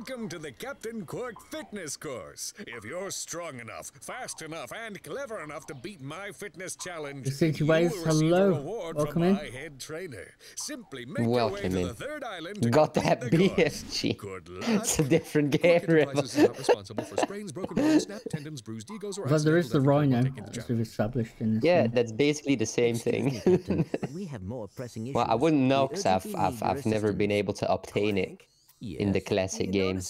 Welcome to the Captain Quark Fitness Course. If you're strong enough, fast enough, and clever enough to beat my fitness challenge, you will receive hello. a reward Welcome from in. my head trainer. Simply make your way Welcome to in. the third island to Got complete that the course. BFG. Good luck. It's a different game, Quark Enterprises is Remo. not responsible for sprains, broken bones, snapped tendons, bruised egos, or But there is the accidental death Rhino, of taking the as we've established in this Yeah, game. that's basically the same thing. we have more pressing issues. well, I wouldn't know because I've, I've, I've never been able to obtain it in the classic games.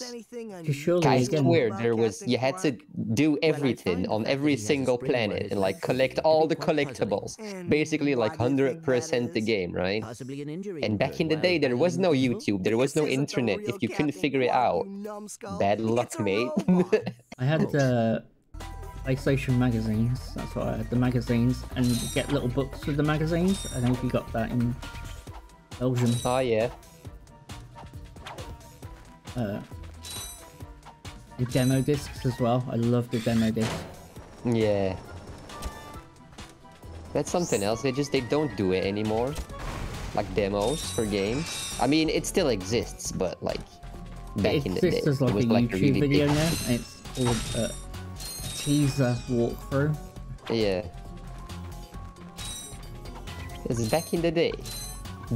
Just surely I swear there was you had to do everything on every that he has a single planet and like collect all the collectibles. Basically like why do you hundred think that percent the game, right? Possibly an injury. And back in the day there was no YouTube, there was no This isn't the internet. If you couldn't figure it out, bad luck, mate. I had uh, PlayStation magazines. That's what I had. The magazines, and get little books with the magazines. I don't know if you got that in Belgium. oh yeah. Uh, the demo discs as well. I love the demo discs. Yeah. That's something else. They just they don't do it anymore. Like demos for games. I mean, it still exists, but like back it in the day, exists as like it was a like YouTube really video big. now. It's called uh, a teaser walkthrough. Yeah. Because back in the day,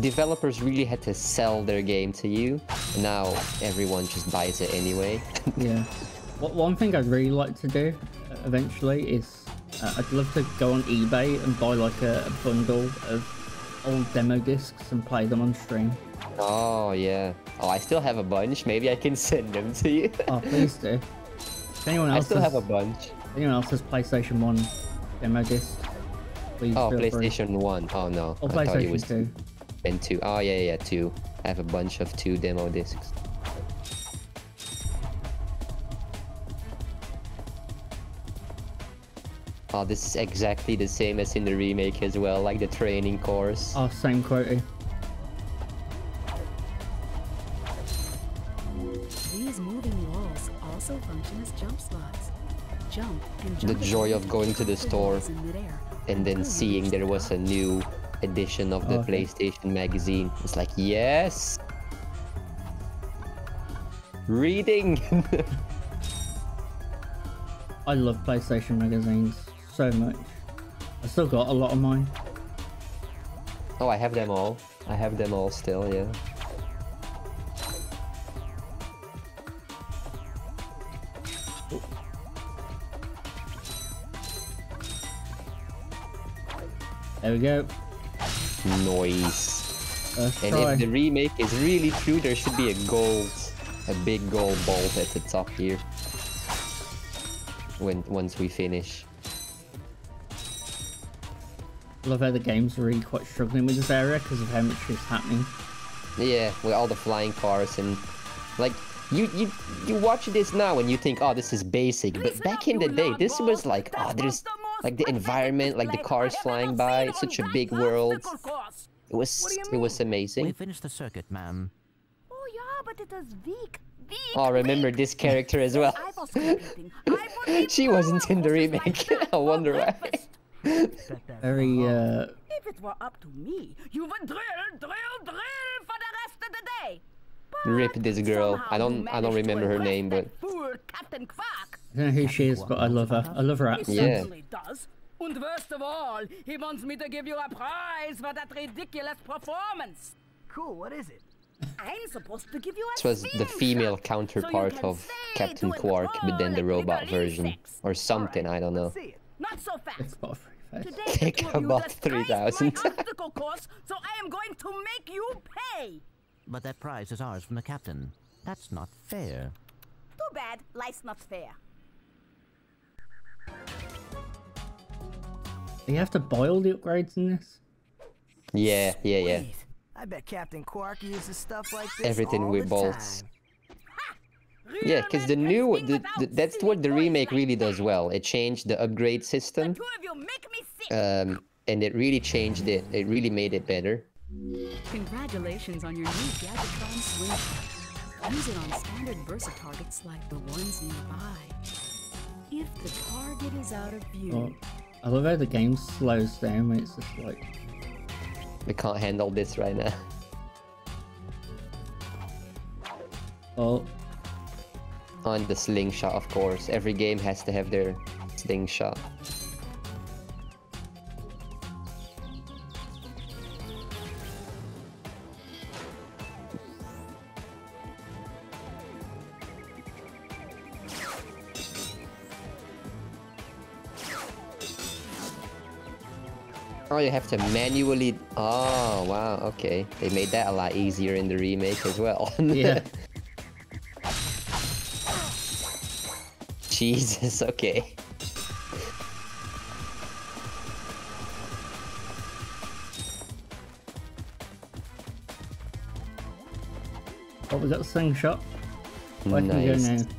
developers really had to sell their game to you. Now everyone just buys it anyway. Yeah. What one thing I'd really like to do uh, eventually is uh, I'd love to go on eBay and buy like a, a bundle of old demo discs and play them on stream. oh yeah. Oh, I still have a bunch. Maybe I can send them to you. Oh, please do. If anyone I still has, have a bunch. anyone else has PlayStation 1 demo disc, please Oh, feel free. PlayStation 1. Oh no. Or I thought it PlayStation was 2. and 2. Oh yeah, yeah, 2. I have a bunch of 2 demo discs. Oh, this is exactly the same as in the remake as well, like the training course. Oh, same quality. These moving walls also function as jump slots. Jump and The joy of going to the store walls in midair. and then seeing there was a new edition of the Okay. PlayStation magazine. It's like, yes! Reading! I love PlayStation magazines so much. I still got a lot of mine. oh, I have them all. I have them all still, yeah. There we go. Noise. First And try. if the remake is really true, there should be a gold, a big gold bolt at the top here. When once we finish. I love how the game's really quite struggling with this area because of how much is happening. Yeah, with all the flying cars and like you you you watch this now and you think, oh, this is basic, but back in the day, this was like, oh, there's like the environment, like the cars flying by, it's such a big world. It was it was amazing. We amazing. finished the circuit, ma'am. Oh yeah, but it is weak. Weak. Oh, remember this character as well. I was competing. I would be she wasn't in the remake. I wonder why. Very, uh, If it were up to me, you would drill, drill, drill for the rest of the day. Rip this girl. I don't I don't remember her name, but Fool Captain Quark. I don't know who she is, but I love her. I love her He accent. Yeah. Certainly does. And worst of all, he wants me to give you a prize for that ridiculous performance. Cool, what is it? I'm supposed to give you a this was the female shot, counterpart so of Captain Quark, but then the robot version insects. or something. I don't know. See. Not so fast. It's a free face. Today the Take you about disgraced 3,000. my obstacle course, so I am going to make you pay. But that prize is ours from the captain. That's not fair. Too bad, life's not fair. Do you have to boil the upgrades in this? Yeah, yeah, yeah. Wait, I bet Captain Quark uses stuff like this Everything all with the bolts. time. Yeah, because the new, the, the, that's what the remake really does well. It changed the upgrade system, Two of you make me sick. um, and it really changed it. It really made it better. Congratulations on your new Gadgetron swing. Use it on standard Versa targets like the ones nearby. If the target is out of view, Oh, I love how the game slows down when it's just like, We can't handle this right now. oh, On the slingshot, of course. Every game has to have their slingshot. Oh, you have to manually. Oh, wow. Okay, they made that a lot easier in the remake as well. yeah. Jesus. Okay. Oh, was that the slingshot. Oh, I can go Nice. now.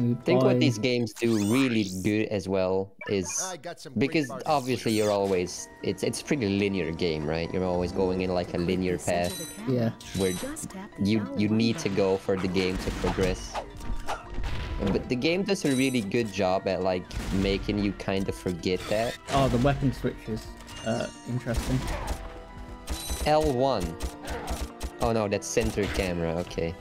I think what these games do really good as well is I got some great because obviously you're always it's it's pretty linear game, right? You're always going in like a linear path. Yeah. where Just you you need to go for the game to progress. But the game does a really good job at like making you kind of forget that. Oh, the weapon switches. Uh, interesting. L1. Oh no, that's center camera, okay.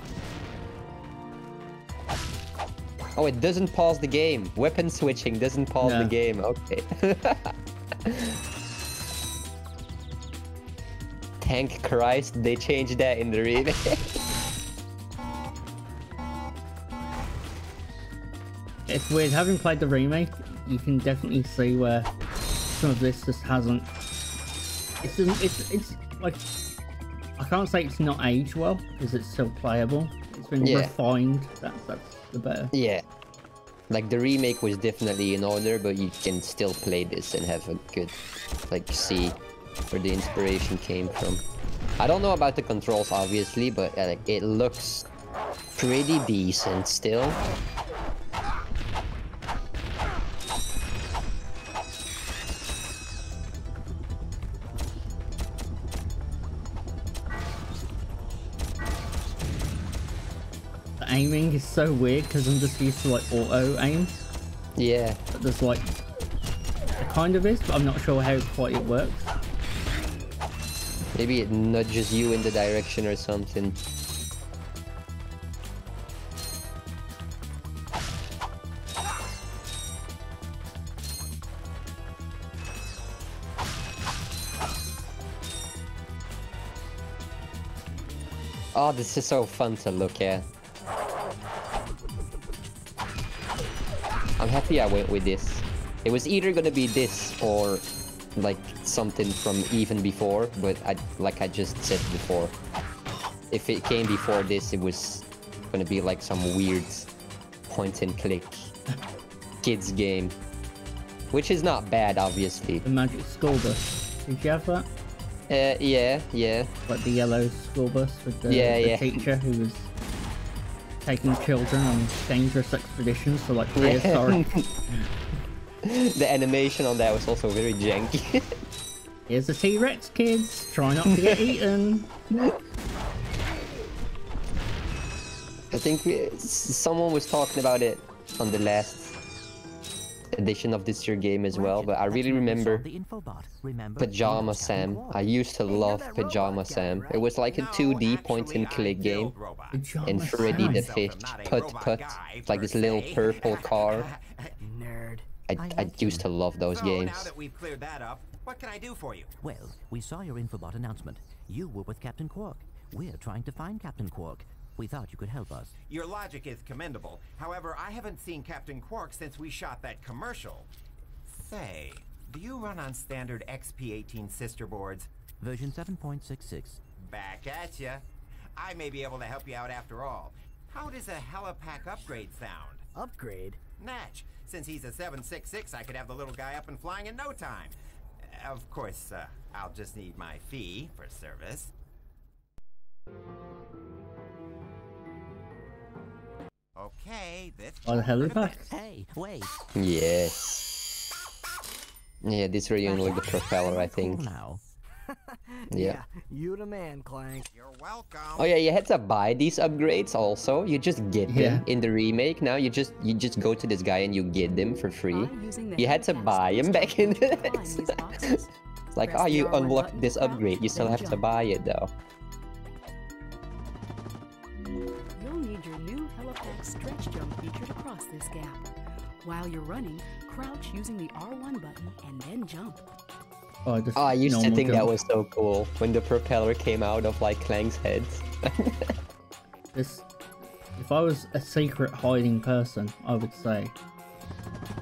Oh, it doesn't pause the game. Weapon switching doesn't pause No. the game, okay. Thank Christ they changed that in the remake. It's weird, having played the remake, you can definitely see where some of this just hasn't. It's it's it's like I can't say it's not aged well because it's still playable. It's been Yeah. refined. That's that's the better. Yeah. Like the remake was definitely in order, but you can still play this and have a good, like, see where the inspiration came from. I don't know about the controls, obviously, but uh, it looks pretty decent still. Aiming is so weird because I'm just used to like auto aim. Yeah. But there's like it kind of is, but I'm not sure how quite it works. Maybe it nudges you in the direction or something. Oh, this is so fun to look at. Happy I went with this. It was either gonna be this or like something from even before, but I like I just said before. If it came before this, it was gonna be like some weird point and click kids game. Which is not bad, obviously. The magic school bus. Did you have that? Uh, yeah, yeah. Like the yellow school bus with the, Yeah, the yeah. teacher who was taking children on dangerous expeditions to like Yeah. prehistoric. the animation on that was also very janky. Here's the T-Rex kids. Try not to get eaten. I think we, someone was talking about it on the last edition of this year game as well, but I really remember The infobot. Remember? Pajama Sam. I used to love Pajama Sam. It was like a 2D point and click game. And Freddy the Fish, Put Put, like this little purple car. Nerd. I, I used to love those oh, games. that we've cleared that up, what can I do for you? Well, we saw your infobot announcement. You were with Captain Quark. We're trying to find Captain Quark. We thought you could help us. Your logic is commendable. However, I haven't seen Captain Quark since we shot that commercial. Say, do you run on standard XP18 sister boards? Version 7.66. Back at ya. I may be able to help you out after all. How does a helipack upgrade sound? Upgrade? Natch. Since he's a 766, I could have the little guy up and flying in no time. Of course, uh, I'll just need my fee for service. Okay, this. The helipack. Hey, wait. Yes. Yeah, this is where you unlock the propeller, I think. Now. Yeah. You the man, Clank. You're welcome. Oh yeah, you had to buy these upgrades also. You just get them Yeah. in the remake. Now you just you just go to this guy and you get them for free. the You had to buy them back in the find these boxes. It's like, Press oh, you R1 unlocked this upgrade. You still then have to buy it though. This gap. While you're running, crouch using the R1 button and then jump. Oh, just Oh, I used to normal think that was so cool when the propeller came out of like Clank's head. This, if I was a secret hiding person, I would say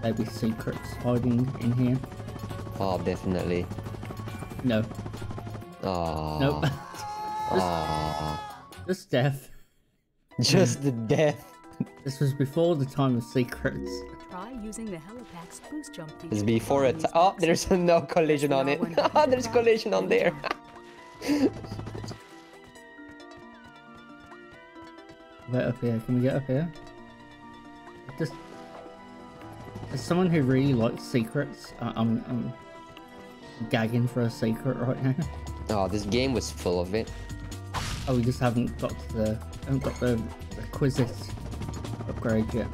there'd be secrets hiding in here. oh, definitely. No, Oh. nope. Aw. Just death. Just the death. This was before the time of secrets. Try using the helipack's boost jump feature. It's before it. Oh, there's no collision on it. Oh, there's collision on there. Right up here. Can we get up here? Just as someone who really likes secrets, I- I'm, I'm gagging for a secret right now. Oh, this game was full of it. Oh, we just haven't got the haven't got the requisite upgrade yet.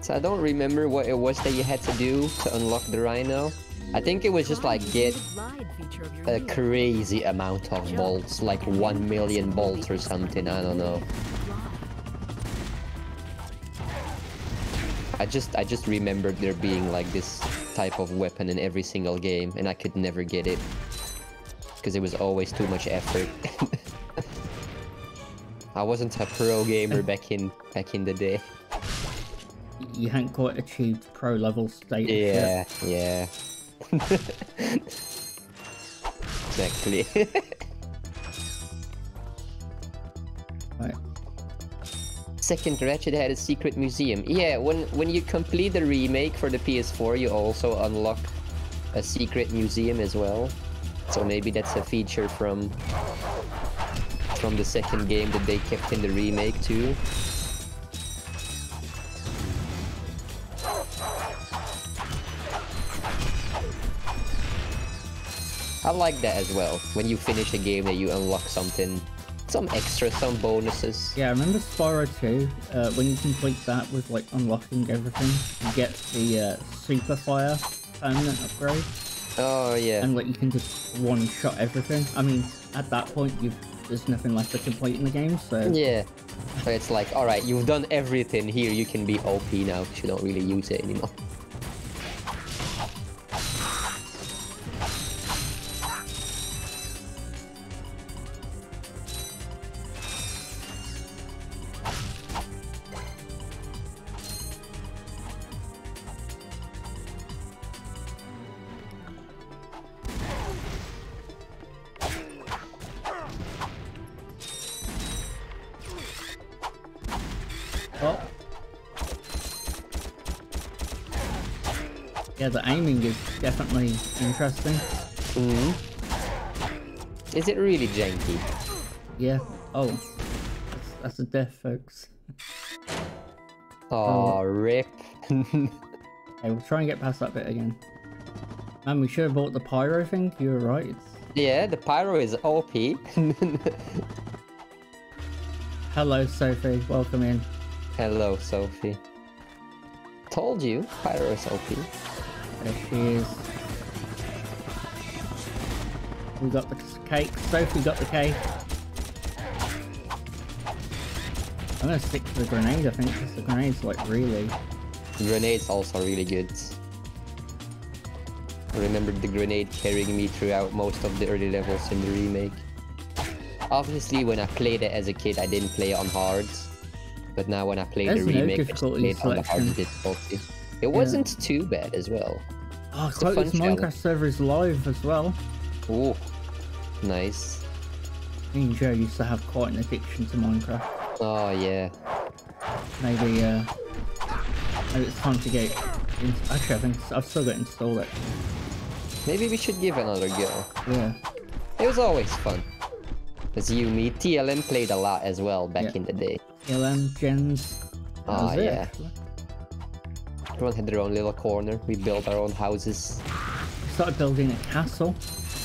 So I don't remember what it was that you had to do to unlock the Rhino. I think it was just like get a crazy amount of bolts, like one million bolts or something. I don't know. I just I just remembered there being like this type of weapon in every single game, and I could never get it because it was always too much effort. I wasn't a pro gamer back in back in the day. You hadn't quite achieved pro level status Yeah, yet. yeah. exactly. right. Second Ratchet had a secret museum. Yeah, when when you complete the remake for the PS4, you also unlock a secret museum as well. So maybe that's a feature from from the second game that they kept in the remake too. I like that as well. When you finish a game that you unlock something, some extra, some bonuses. Yeah, I remember Spyro 2, uh, when you complete that with like unlocking everything, you get the uh, Super Fire permanent upgrade. Oh yeah. And like you can just one shot everything. I mean, at that point you've there's nothing left to complete in the game, so Yeah. So it's like, alright, you've done everything here, you can be OP now, because you don't really use it anymore. Definitely interesting. Mm. Is it really janky? Yeah. Oh. That's, that's a death, folks. Oh, rip. Okay, we'll try and get past that bit again. Man, we should have bought the pyro thing. You were right. It's... Yeah, the pyro is OP. Hello, Sophie. Welcome in. Hello, Sophie. Told you, pyro is OP. There she is. We got the cake. Sophie got the cake. I'm gonna stick to the grenade, I think, because the grenade's like really... Grenade's also really good. I remember the grenade carrying me throughout most of the early levels in the remake. Obviously, when I played it as a kid, I didn't play it on hard. But now when I play the no remake, I just played on the hard difficulty. It wasn't too bad as well. Oh, Quote's Minecraft server is live as well. Ooh, nice. Me and Joe used to have quite an addiction to Minecraft. Oh yeah. Maybe, uh... Maybe it's time to get... In actually, I think I've still got it installed, it. Maybe we should give another go. Yeah. It was always fun. As you, me, TLM played a lot as well back Yeah. in the day. LM, Gens... Oh it, yeah. actually. Everyone had their own little corner. We built our own houses. We started building a castle,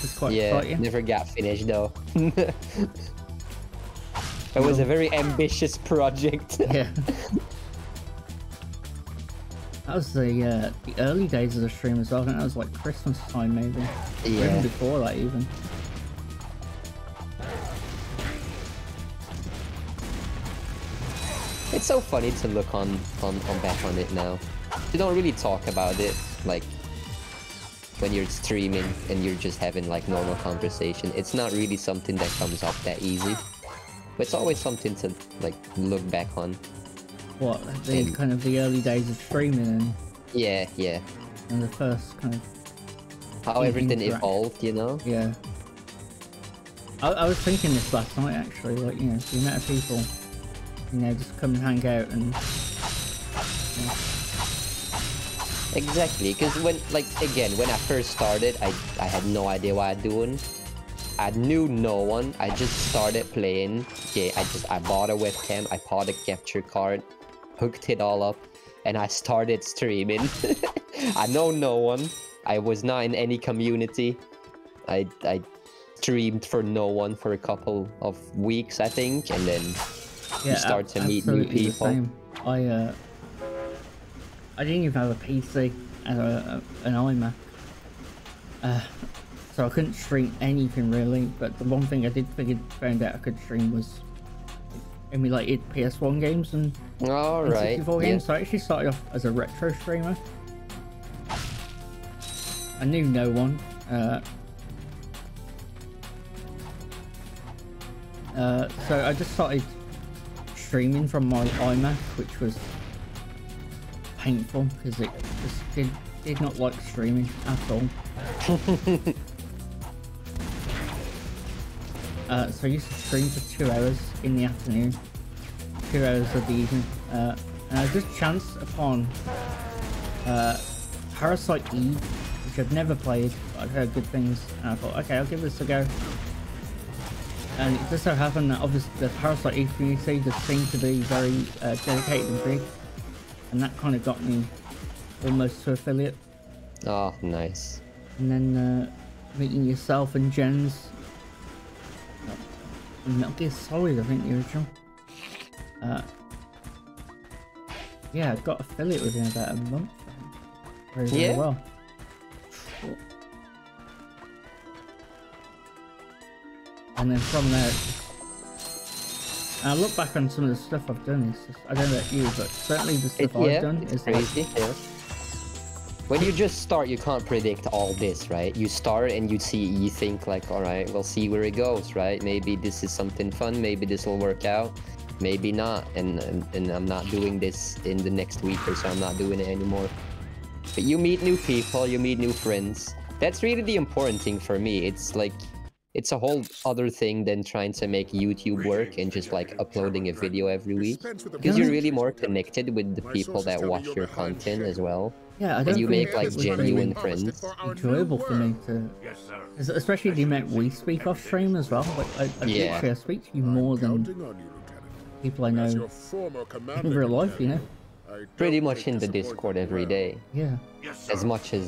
was quite yeah, exciting. never got finished though. it was a very ambitious project. Yeah. That was the uh, the early days of the stream as well. I think that was like Christmas time maybe. Yeah. Even before that even. It's so funny to look on, on, on back on it now. You don't really talk about it, like, when you're streaming and you're just having, like, normal conversation. It's not really something that comes up that easy. But it's always something to, like, look back on. What the And- kind of the early days of streaming and, Yeah, yeah. and the first kind of How everything evolved, you know? Yeah. I, I was thinking this last night actually, like you know, the amount of people, you know, just come and hang out and Exactly, because when, like, again, when I first started, I, I had no idea what I'm doing. I knew no one. I just started playing. Okay, I just, I bought a webcam, I bought a capture card, hooked it all up, and I started streaming. I know no one. I was not in any community. I, I streamed for no one for a couple of weeks, I think, and then yeah, you start to meet new people. I uh, I didn't even have a PC and a, a, an iMac, uh, so I couldn't stream anything really. But the one thing I did figure found out I could stream was emulated PS1 games and All and right. yeah. games. So I actually started off as a retro streamer. I knew no one. Uh, uh, so I just started streaming from my iMac, which was painful because it just did, did not like streaming at all. uh, so I used to stream for two hours in the afternoon, two hours of the evening, uh, and I just chanced upon uh, Parasite Eve, which I've never played, but I've heard good things, and I thought, okay, I'll give this a go. And it just so happened that obviously the Parasite Eve community just seemed to be very uh, dedicated and big, and that kind of got me almost to affiliate. Oh, nice. And then uh, meeting yourself and Jens. Metal Gear Solid, I think the original. Uh, yeah, I got affiliate within about a month. Very, very Yeah? well. And then from there, and I look back on some of the stuff I've done. Just, I don't know about you, but certainly the stuff I've done it's is like crazy. yeah. When you just start, you can't predict all this, right? You start and you see, you think like, all right, we'll see where it goes, right? Maybe this is something fun. Maybe this will work out. Maybe not. And, and and I'm not doing this in the next week or so. I'm not doing it anymore. But you meet new people. You meet new friends. That's really the important thing for me. It's like it's a whole other thing than trying to make YouTube work and just like uploading a video every week. Because you're really more connected with the people that watch your content as well. Yeah, I and don't you think make like it would genuine be friends. enjoyable for me to, es- especially the amount we speak off stream as well. Like, I, I Yeah. literally I speak to you more than people I know in real life. You know? Pretty much in the Discord every day. Yeah. As much as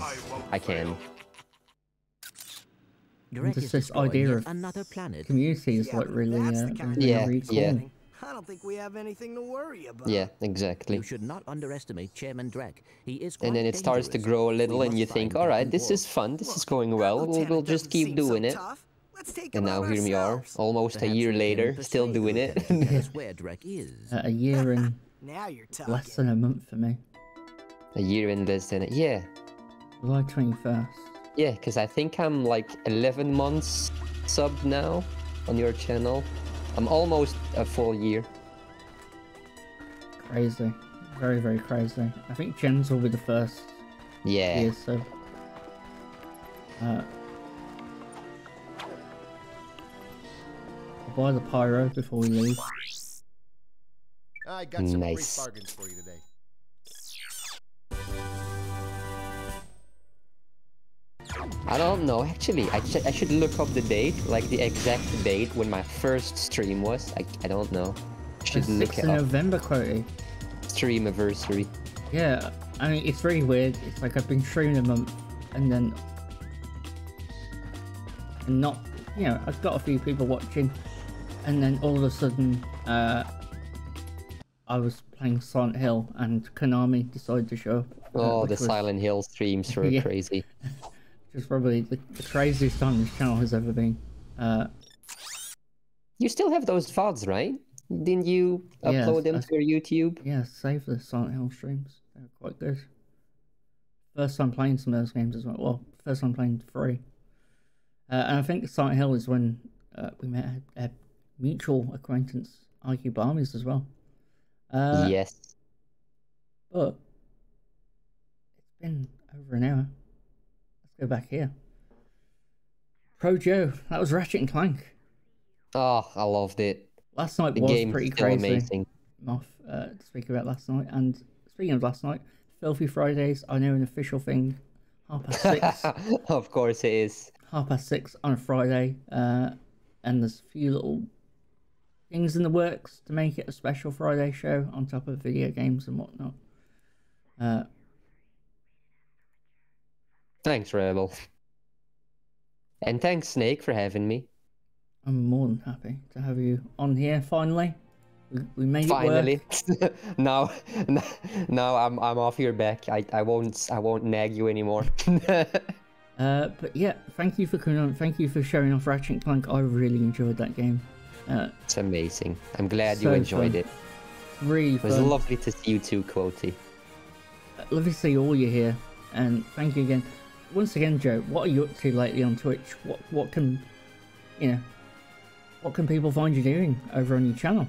I can. And just this idea of another planet. community is like really, uh, That's really, kind Yeah, yeah. I don't think we have anything to worry about. Yeah, exactly. You should not underestimate Chairman Drek. He is And then quite it starts to grow a We little, and you think, all right, this is fun. This is going well. We'll, we'll just keep doing it. And now here we are, almost a year later, still doing it. lieutenant to tell us where Drek is. Uh, a year and Now you're talking. less than a month for me. a year and less than a... Yeah, July twenty first. Yeah, because I think I'm like 11 months sub now on your channel. I'm almost a full year. Crazy, very very crazy. I think Jens will be the first Yeah. year so. Uh, I'll buy the pyro before we leave. I got some Nice. great bargains for you today. I don't know, actually. I, sh- I should look up the date, like the exact date when my first stream was. I, I don't know. Should look it up. November, Quoty. Stream anniversary. Yeah, I mean, it's really weird. It's like I've been streaming a month and then. And not. You know, I've got a few people watching, and then all of a sudden, uh. I was playing Silent Hill and Konami decided to show up. Oh, the was- Silent Hill streams were Yeah. crazy. Is probably the, the craziest time this channel has ever been. Uh, You still have those VODs, right? Didn't you Yes, upload them I- to your YouTube? yeah, save the Silent Hill streams. They're quite good. First time playing some of those games as well. Well, first time playing three. Uh, and I think Silent Hill is when uh, we met a, a mutual acquaintance, IQ Barmies, as well. Uh, yes. But it's been over an hour. Go back here. Pro Joe, that was Ratchet and Clank. Oh, I loved it. Last night The was pretty crazy. amazing. Uh, to speak about last night. And speaking of last night, Filthy Fridays, I know an official thing. Half past six. of course it is. half past six on a Friday. Uh, and there's a few little things in the works to make it a special Friday show on top of video games and whatnot. Uh, Thanks, Rebel. And thanks, Snake, for having me. I'm more than happy to have you on here finally. We, we made it Finally. now, now I'm I'm off your back. I, I won't I won't nag you anymore. Uh, but yeah, thank you for coming on. Thank you for showing off Ratchet and Clank. I really enjoyed that game. Uh, it's amazing. I'm glad So you enjoyed fun. it. really It was fun. lovely to see you too, Quoty. Lovely to see all you here, and thank you again. Once again, Joe, what are you up to lately on Twitch? What what can you know? What can people find you doing over on your channel?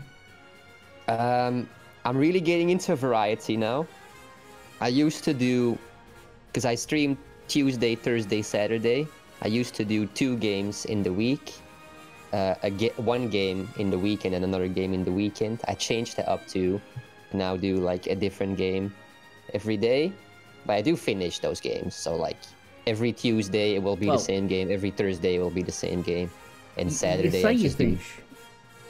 Um, I'm really getting into variety now. I used to do because I stream Tuesday, Thursday, Saturday. I used to do two games in the week, uh, a ga- one game in the weekend and another game in the weekend. I changed it up to now do like a different game every day, but I do finish those games. So like every Tuesday it will be Well- the same game, every Thursday it will be the same game, and Saturday I just do finish.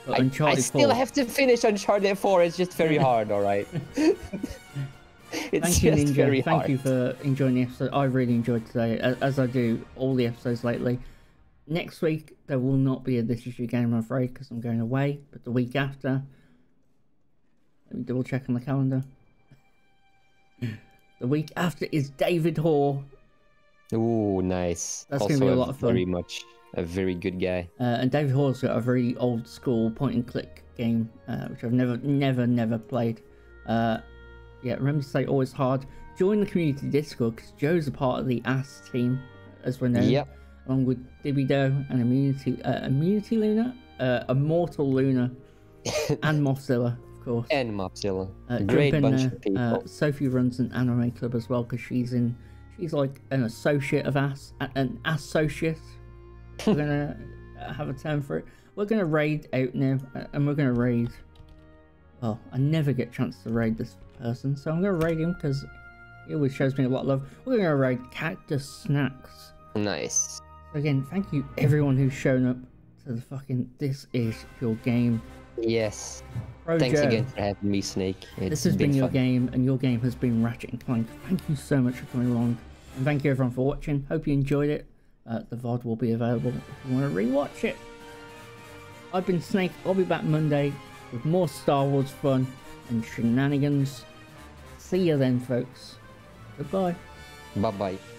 But I, I still 4 have to finish Uncharted 4. It's just very hard, all right? it's Thank you, Ninja. very Thank hard. you for enjoying the episode. I really enjoyed today, as I do all the episodes lately. Next week, there will not be a This Is Your Game, I'm afraid, because I'm going away. But the week after, let me double check on the calendar. The week after is David Hoare. Ooh, nice. That's also gonna be a lot of fun. Very much a very good guy. Uh, and David Hall's got a very old school point and click game, uh, which I've never, never, never played. Uh, yeah, remember to say always hard. Join the community Discord because Joe's a part of the ASS team, as we're known. Yep. Along with Dibido and Immunity, uh, Immunity Luna, uh, Immortal Luna, and Mothzilla, of course. And Mopzilla. Uh, Great in bunch there. of people. Uh, Sophie runs an anime club as well because she's in. She's like an associate of us, an associate. We're gonna have a term for it. We're gonna raid out now, uh, and we're gonna raid. Well, I never get a chance to raid this person, so I'm gonna raid him because he always shows me a lot of love. We're gonna raid Cactus Snacks. Nice. Again, thank you everyone who's shown up to the fucking. This is your game. Yes. Pro Thanks Joe. again for having me, Snake. It's this has been, your fun. game, and your game has been Ratchet and Clank. Thank you so much for coming along, and thank you everyone for watching. Hope you enjoyed it. Uh, the VOD will be available if you want to rewatch it. I've been Snake. I'll be back Monday with more Star Wars fun and shenanigans. See you then, folks. Goodbye. Bye bye.